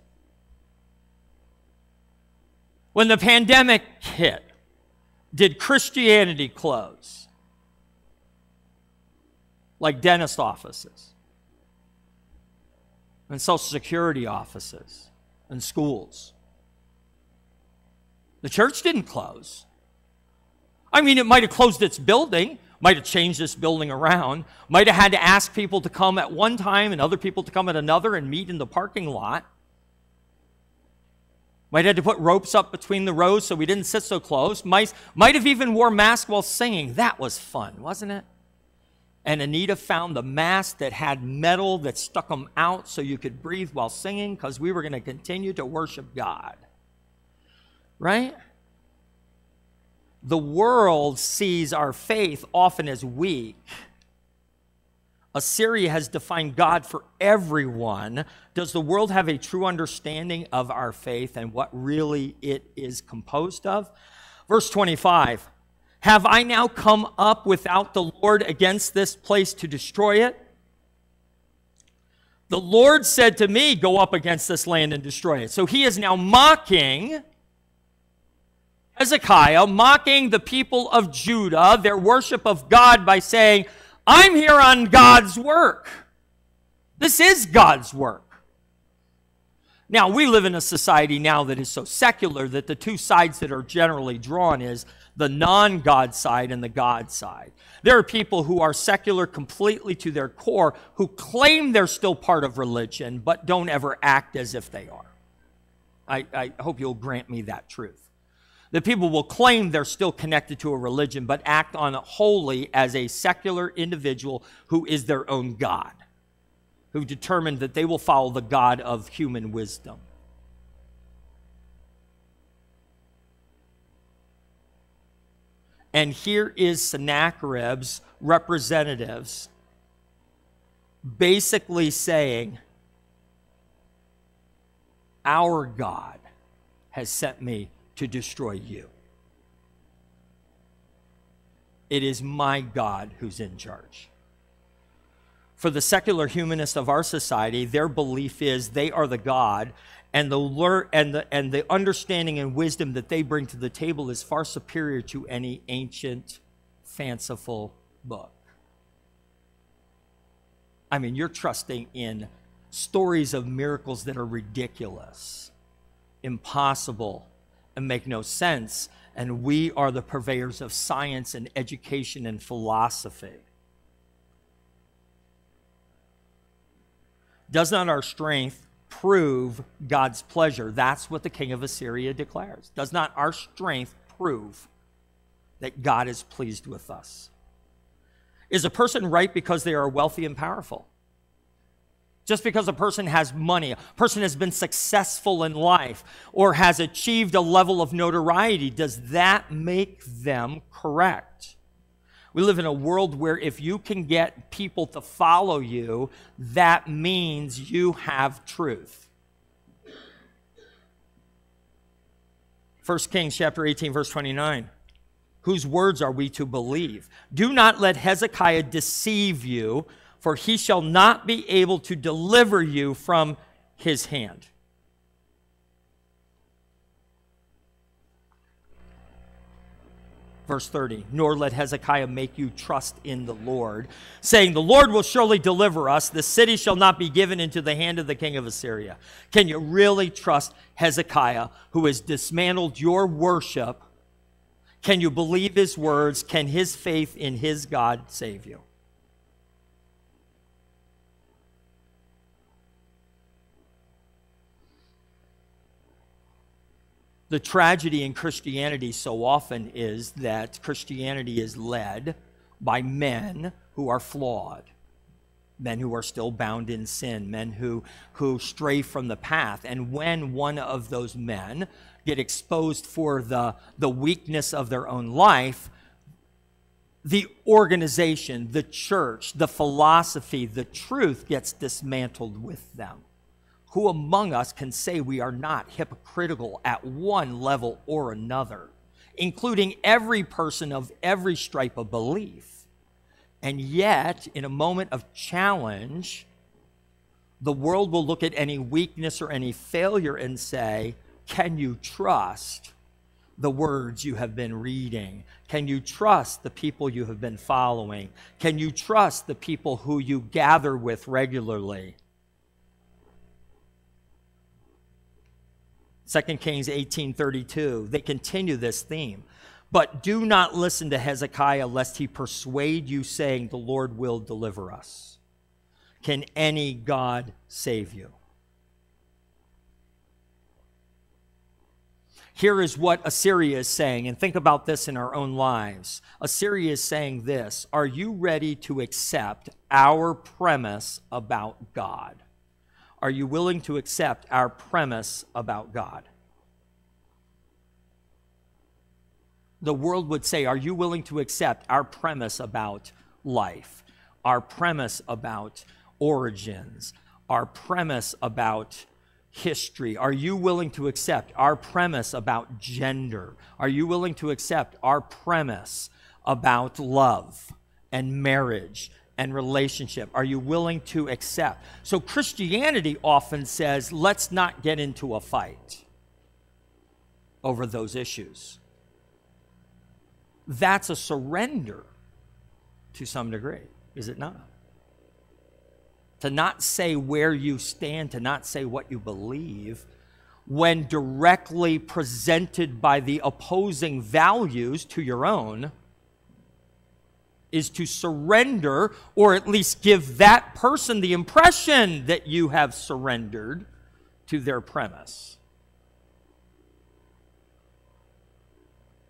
When the pandemic hit, did Christianity close? Like dentist offices and social security offices and schools. The church didn't close. I mean, it might have closed its building, might have changed this building around, might have had to ask people to come at one time and other people to come at another and meet in the parking lot. Might have to put ropes up between the rows so we didn't sit so close. Might, might have even wore masks while singing. That was fun, wasn't it? And Anita found the mask that had metal that stuck them out so you could breathe while singing because we were going to continue to worship God. Right? The world sees our faith often as weak. Assyria has defined God for everyone. Does the world have a true understanding of our faith and what really it is composed of? Verse 25 have I now come up without the Lord against this place to destroy it? The Lord said to me, Go up against this land and destroy it. So he is now mocking Hezekiah, mocking the people of Judah, their worship of God, by saying, I'm here on God's work. This is God's work. Now, we live in a society now that is so secular that the two sides that are generally drawn is the non God side and the God side. There are people who are secular completely to their core who claim they're still part of religion but don't ever act as if they are. I, I hope you'll grant me that truth. The people will claim they're still connected to a religion but act on it wholly as a secular individual who is their own God, who determined that they will follow the God of human wisdom. And here is Sennacherib's representatives basically saying, Our God has sent me to destroy you. It is my God who's in charge. For the secular humanists of our society, their belief is they are the God and the, lear- and, the, and the understanding and wisdom that they bring to the table is far superior to any ancient, fanciful book. I mean, you're trusting in stories of miracles that are ridiculous, impossible, and make no sense. And we are the purveyors of science and education and philosophy. Does not our strength prove God's pleasure. That's what the king of Assyria declares. Does not our strength prove that God is pleased with us? Is a person right because they are wealthy and powerful? Just because a person has money, a person has been successful in life, or has achieved a level of notoriety, does that make them correct? We live in a world where if you can get people to follow you, that means you have truth. 1 Kings chapter 18 verse 29. Whose words are we to believe? Do not let Hezekiah deceive you, for he shall not be able to deliver you from his hand. verse 30 nor let hezekiah make you trust in the lord saying the lord will surely deliver us. The city shall not be given into the hand of the king of assyria. Can you really trust hezekiah who has dismantled your worship? Can you believe his words? Can his faith in his god save you the tragedy in Christianity so often is that Christianity is led by men who are flawed, men who are still bound in sin, men who, who stray from the path. And when one of those men get exposed for the, the weakness of their own life, the organization, the church, the philosophy, the truth gets dismantled with them. Who among us can say we are not hypocritical at one level or another, including every person of every stripe of belief? And yet, in a moment of challenge, the world will look at any weakness or any failure and say, Can you trust the words you have been reading? Can you trust the people you have been following? Can you trust the people who you gather with regularly? 2 Kings 18:32. They continue this theme. But do not listen to Hezekiah lest he persuade you saying the Lord will deliver us. Can any God save you? Here is what Assyria is saying, and think about this in our own lives. Assyria is saying this Are you ready to accept our premise about God? Are you willing to accept our premise about God? The world would say, Are you willing to accept our premise about life, our premise about origins, our premise about history? Are you willing to accept our premise about gender? Are you willing to accept our premise about love and marriage and relationship? Are you willing to accept? So, Christianity often says, let's not get into a fight over those issues. That's a surrender to some degree, is it not? to not say where you stand, to not say what you believe, when directly presented by the opposing values to your own, is to surrender or at least give that person the impression that you have surrendered to their premise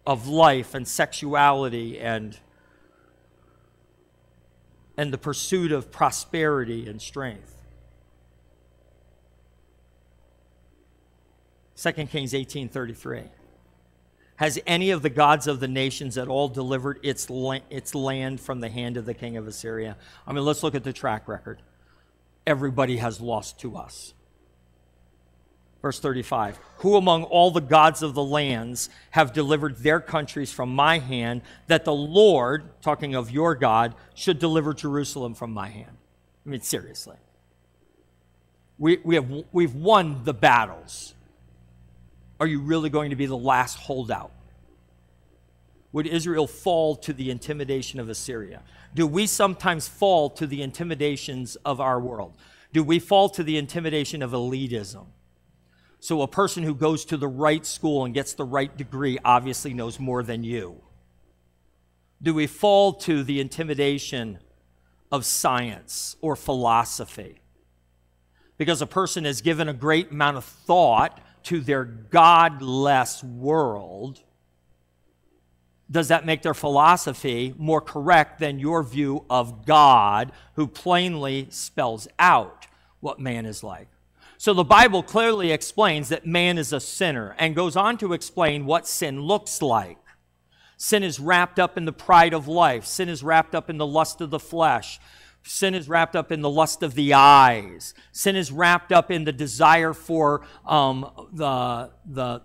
of life and sexuality and and the pursuit of prosperity and strength. 2 Kings 18:33 Has any of the gods of the nations at all delivered its, la- its land from the hand of the king of Assyria? I mean, let's look at the track record. Everybody has lost to us. Verse 35 Who among all the gods of the lands have delivered their countries from my hand, that the Lord, talking of your God, should deliver Jerusalem from my hand? I mean, seriously. We, we have, we've won the battles. Are you really going to be the last holdout? Would Israel fall to the intimidation of Assyria? Do we sometimes fall to the intimidations of our world? Do we fall to the intimidation of elitism? So, a person who goes to the right school and gets the right degree obviously knows more than you. Do we fall to the intimidation of science or philosophy? Because a person has given a great amount of thought to their godless world, does that make their philosophy more correct than your view of God, who plainly spells out what man is like? So the Bible clearly explains that man is a sinner and goes on to explain what sin looks like. Sin is wrapped up in the pride of life, sin is wrapped up in the lust of the flesh. Sin is wrapped up in the lust of the eyes. Sin is wrapped up in the desire for um, the, the,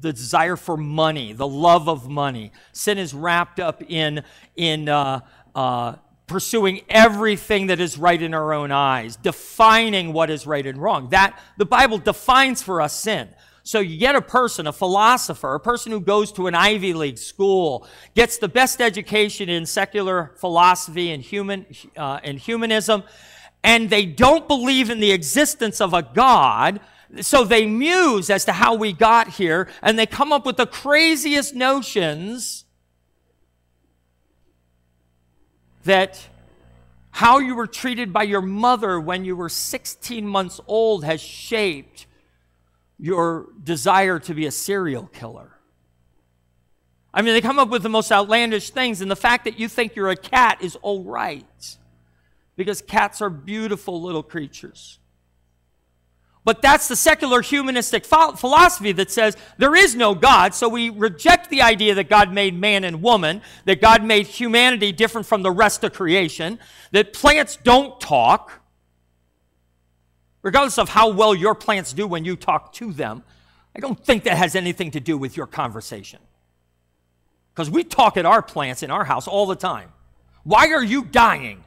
the desire for money, the love of money. Sin is wrapped up in, in uh, uh, pursuing everything that is right in our own eyes, defining what is right and wrong. That the Bible defines for us sin. So you get a person, a philosopher, a person who goes to an Ivy League school, gets the best education in secular philosophy and human uh, and humanism, and they don't believe in the existence of a God. So they muse as to how we got here, and they come up with the craziest notions that how you were treated by your mother when you were 16 months old has shaped your desire to be a serial killer. I mean, they come up with the most outlandish things, and the fact that you think you're a cat is all right because cats are beautiful little creatures. But that's the secular humanistic philosophy that says there is no God, so we reject the idea that God made man and woman, that God made humanity different from the rest of creation, that plants don't talk, regardless of how well your plants do when you talk to them. I don't think that has anything to do with your conversation. Because we talk at our plants in our house all the time. Why are you dying?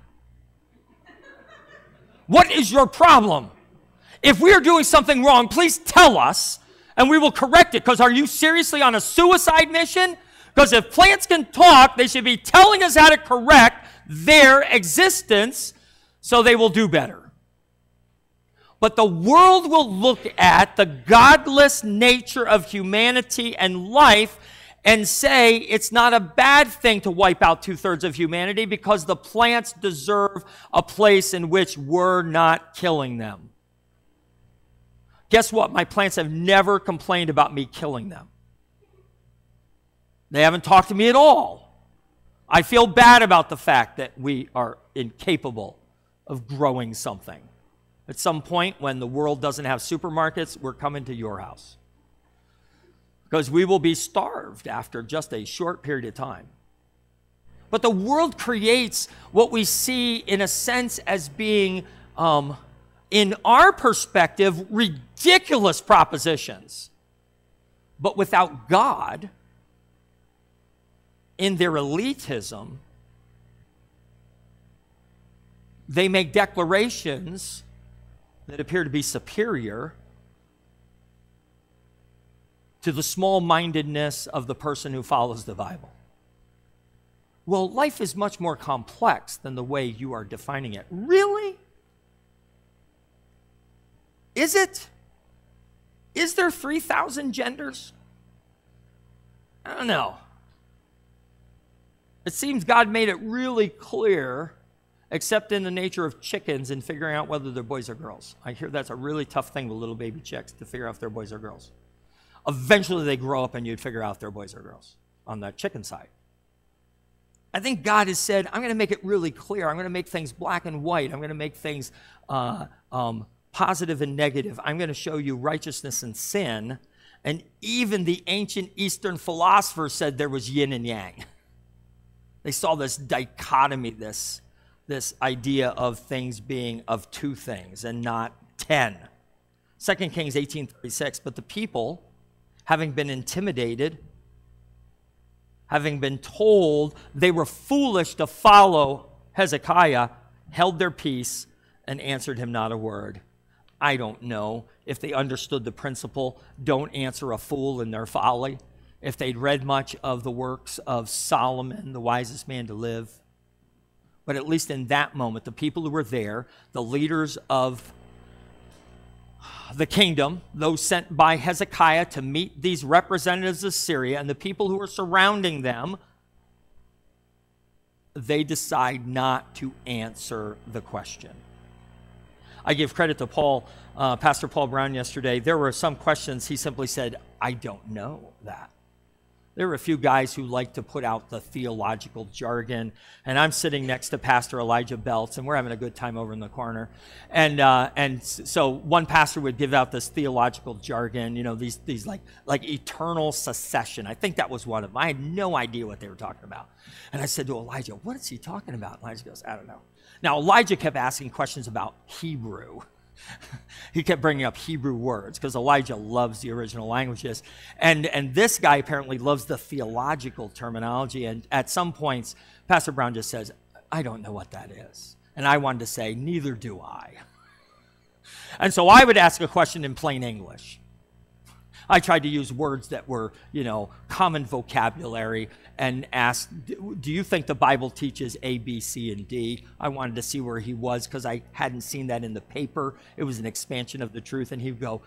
What is your problem? If we are doing something wrong, please tell us and we will correct it. Because are you seriously on a suicide mission? Because if plants can talk, they should be telling us how to correct their existence so they will do better. But the world will look at the godless nature of humanity and life and say it's not a bad thing to wipe out two thirds of humanity because the plants deserve a place in which we're not killing them. Guess what? My plants have never complained about me killing them. They haven't talked to me at all. I feel bad about the fact that we are incapable of growing something. At some point, when the world doesn't have supermarkets, we're coming to your house. Because we will be starved after just a short period of time. But the world creates what we see, in a sense, as being, um, in our perspective, ridiculous propositions. But without God, in their elitism, they make declarations that appear to be superior to the small mindedness of the person who follows the Bible. Well, life is much more complex than the way you are defining it. Really? Is it? Is there 3,000 genders? I don't know. It seems God made it really clear, except in the nature of chickens and figuring out whether they're boys or girls. I hear that's a really tough thing with little baby chicks to figure out if they're boys or girls. Eventually they grow up and you'd figure out if they're boys or girls on the chicken side. I think God has said, I'm going to make it really clear. I'm going to make things black and white. I'm going to make things uh, um, positive and negative. I'm going to show you righteousness and sin. And even the ancient Eastern philosophers said there was yin and yang. They saw this dichotomy, this, this idea of things being of two things and not ten. 2 Kings 18:36, but the people, having been intimidated, having been told they were foolish to follow Hezekiah, held their peace and answered him not a word. I don't know if they understood the principle don't answer a fool in their folly if they'd read much of the works of Solomon, the wisest man to live. But at least in that moment, the people who were there, the leaders of the kingdom, those sent by Hezekiah to meet these representatives of Syria, and the people who were surrounding them, they decide not to answer the question. I give credit to Paul, uh, Pastor Paul Brown, yesterday. There were some questions he simply said, I don't know that. There were a few guys who like to put out the theological jargon, and I'm sitting next to Pastor Elijah Belts, and we're having a good time over in the corner. And uh, and so one pastor would give out this theological jargon, you know, these these like like eternal succession. I think that was one of them. I had no idea what they were talking about, and I said to Elijah, "What is he talking about?" Elijah goes, "I don't know." Now Elijah kept asking questions about Hebrew *laughs* he kept bringing up Hebrew words because Elijah loves the original languages. And, and this guy apparently loves the theological terminology. And at some points, Pastor Brown just says, I don't know what that is. And I wanted to say, neither do I. *laughs* And so I would ask a question in plain English. I tried to use words that were, you know, common vocabulary and asked, Do you think the Bible teaches A, B, C, and D? I wanted to see where he was because I hadn't seen that in the paper. It was an expansion of the truth. And he'd go,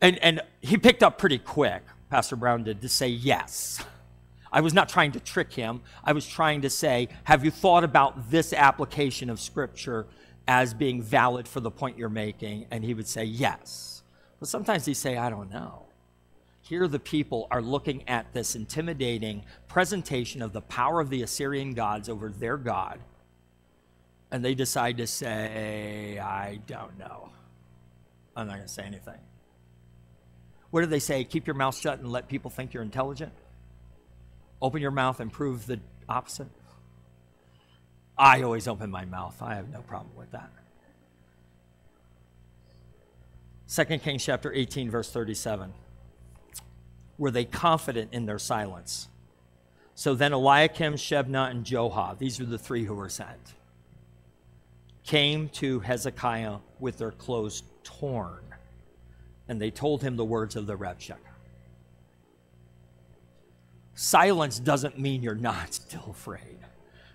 and, and he picked up pretty quick, Pastor Brown did, to say yes. I was not trying to trick him. I was trying to say, Have you thought about this application of Scripture as being valid for the point you're making? And he would say, Yes. But sometimes he'd say, I don't know. Here, the people are looking at this intimidating presentation of the power of the Assyrian gods over their God, and they decide to say, I don't know. I'm not going to say anything. What do they say? Keep your mouth shut and let people think you're intelligent? Open your mouth and prove the opposite? I always open my mouth. I have no problem with that. 2 Kings chapter 18, verse 37 were they confident in their silence. So then Eliakim, Shebna, and Joah, these are the three who were sent, came to Hezekiah with their clothes torn, and they told him the words of the Rabshakeh. Silence doesn't mean you're not *laughs* still afraid.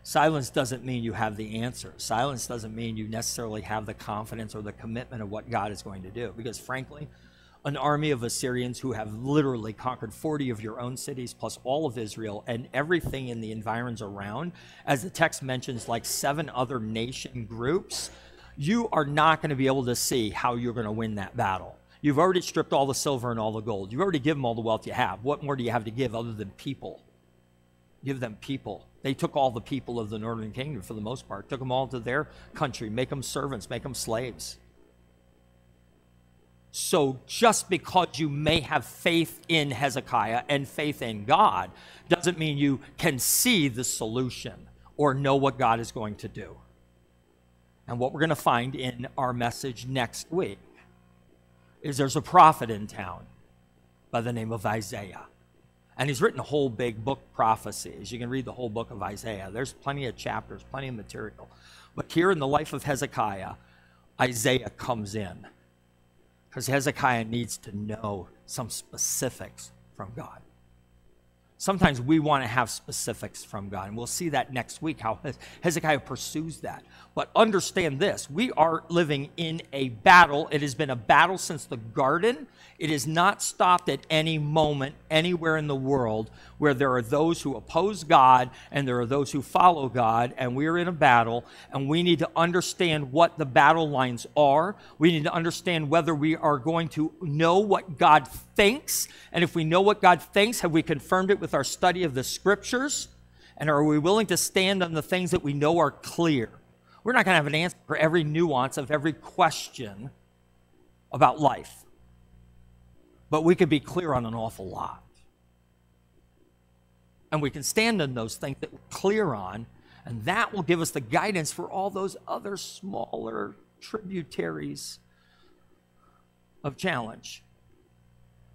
Silence doesn't mean you have the answer. Silence doesn't mean you necessarily have the confidence or the commitment of what God is going to do. Because frankly, an army of Assyrians who have literally conquered 40 of your own cities, plus all of Israel and everything in the environs around, as the text mentions, like seven other nation groups, you are not going to be able to see how you're going to win that battle. You've already stripped all the silver and all the gold. You've already given all the wealth you have. What more do you have to give other than people? Give them people. They took all the people of the northern kingdom for the most part, took them all to their country, make them servants, make them slaves. So just because you may have faith in Hezekiah and faith in God doesn't mean you can see the solution or know what God is going to do. And what we're going to find in our message next week is there's a prophet in town by the name of Isaiah. And he's written a whole big book, prophecies. You can read the whole book of Isaiah. There's plenty of chapters, plenty of material. But here in the life of Hezekiah, Isaiah comes in because Hezekiah needs to know some specifics from God. Sometimes we want to have specifics from God, and we'll see that next week how Hezekiah pursues that. But understand this we are living in a battle. It has been a battle since the garden. It has not stopped at any moment anywhere in the world where there are those who oppose God and there are those who follow God, and we're in a battle, and we need to understand what the battle lines are. We need to understand whether we are going to know what God thinks, and if we know what God thinks, have we confirmed it with our study of the scriptures? And are we willing to stand on the things that we know are clear? We're not going to have an answer for every nuance of every question about life but we can be clear on an awful lot. And we can stand on those things that we're clear on, and that will give us the guidance for all those other smaller tributaries of challenge.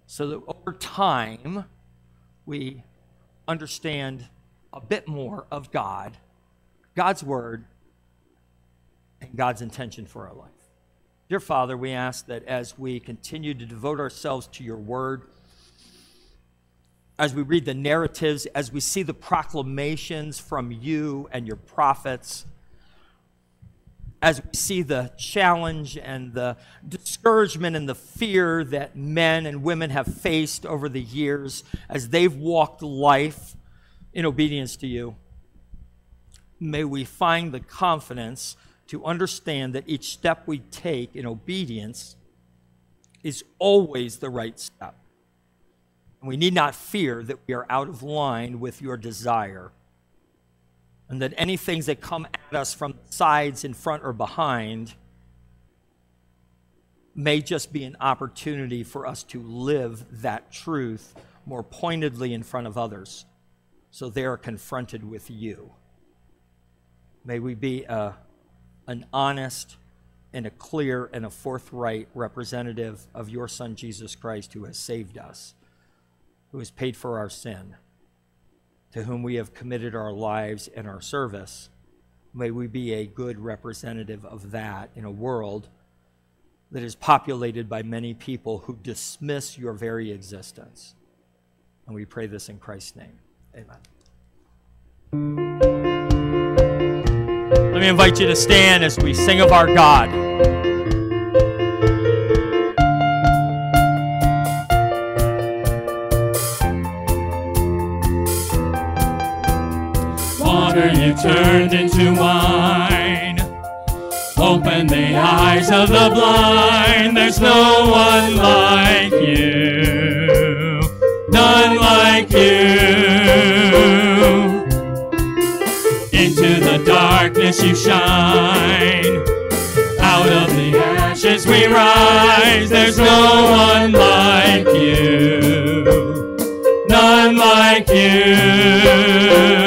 So that over time, we understand a bit more of God, God's Word, and God's intention for our life. Dear Father, we ask that as we continue to devote ourselves to your word, as we read the narratives, as we see the proclamations from you and your prophets, as we see the challenge and the discouragement and the fear that men and women have faced over the years as they've walked life in obedience to you, may we find the confidence to understand that each step we take in obedience is always the right step. And we need not fear that we are out of line with your desire, and that any things that come at us from sides, in front, or behind may just be an opportunity for us to live that truth more pointedly in front of others so they are confronted with you. May we be a an honest and a clear and a forthright representative of your Son, Jesus Christ, who has saved us, who has paid for our sin, to whom we have committed our lives and our service. May we be a good representative of that in a world that is populated by many people who dismiss your very existence. And we pray this in Christ's name. Amen. Let me invite you to stand as we sing of our God. Water you turned into wine. Open the eyes of the blind. There's no one like you. None like you into the darkness you shine. Out of the ashes we rise, there's no one like you. None like you.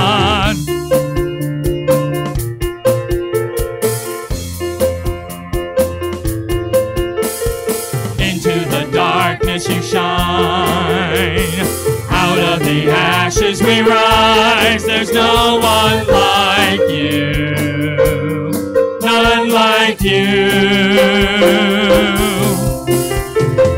Ashes we rise. There's no one like you. None like you.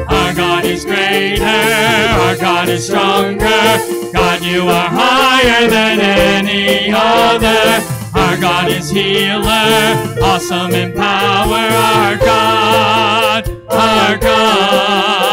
Our God is greater, our God is stronger. God, you are higher than any other. Our God is healer, awesome in power. Our God, our God.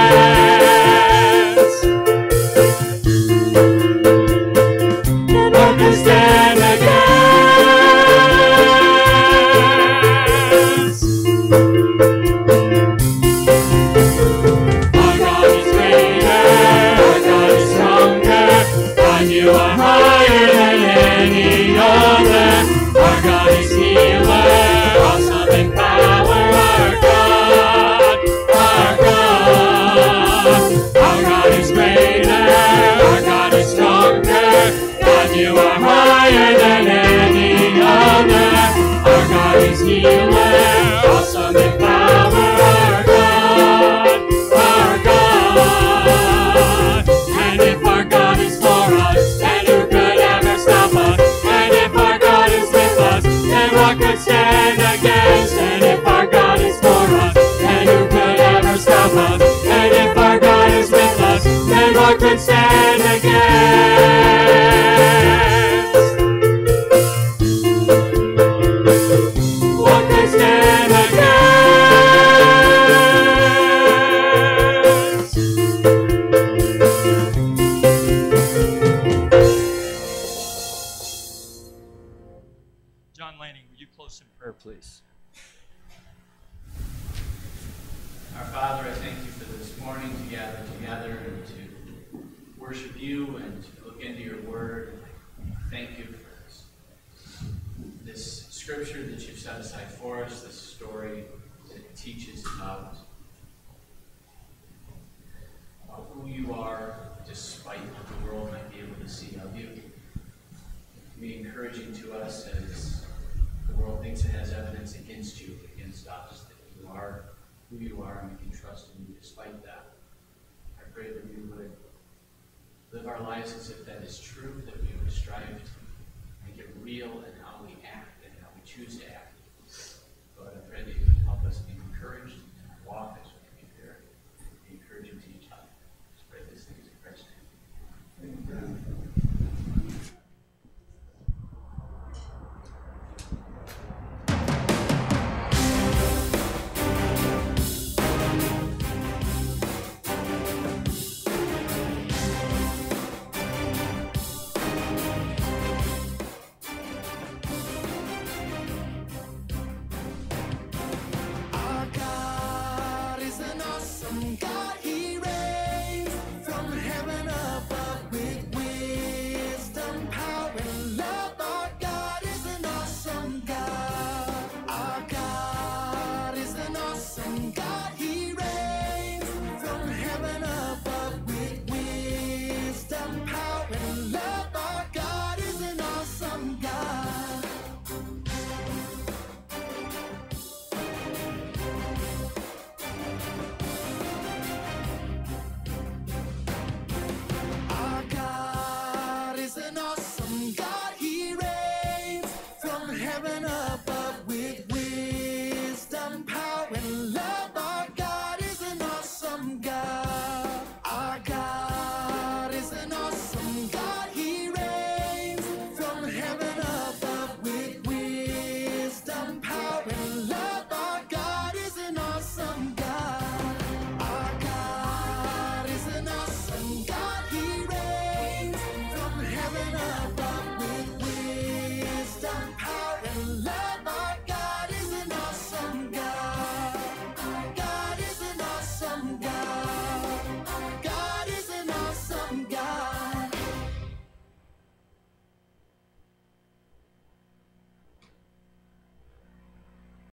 See of you. Be encouraging to us as the world thinks it has evidence against you, against us, that you are who you are and we can trust in you despite that. I pray that we would live our lives as if that is true, that we would strive to make it real in how we act and how we choose to act.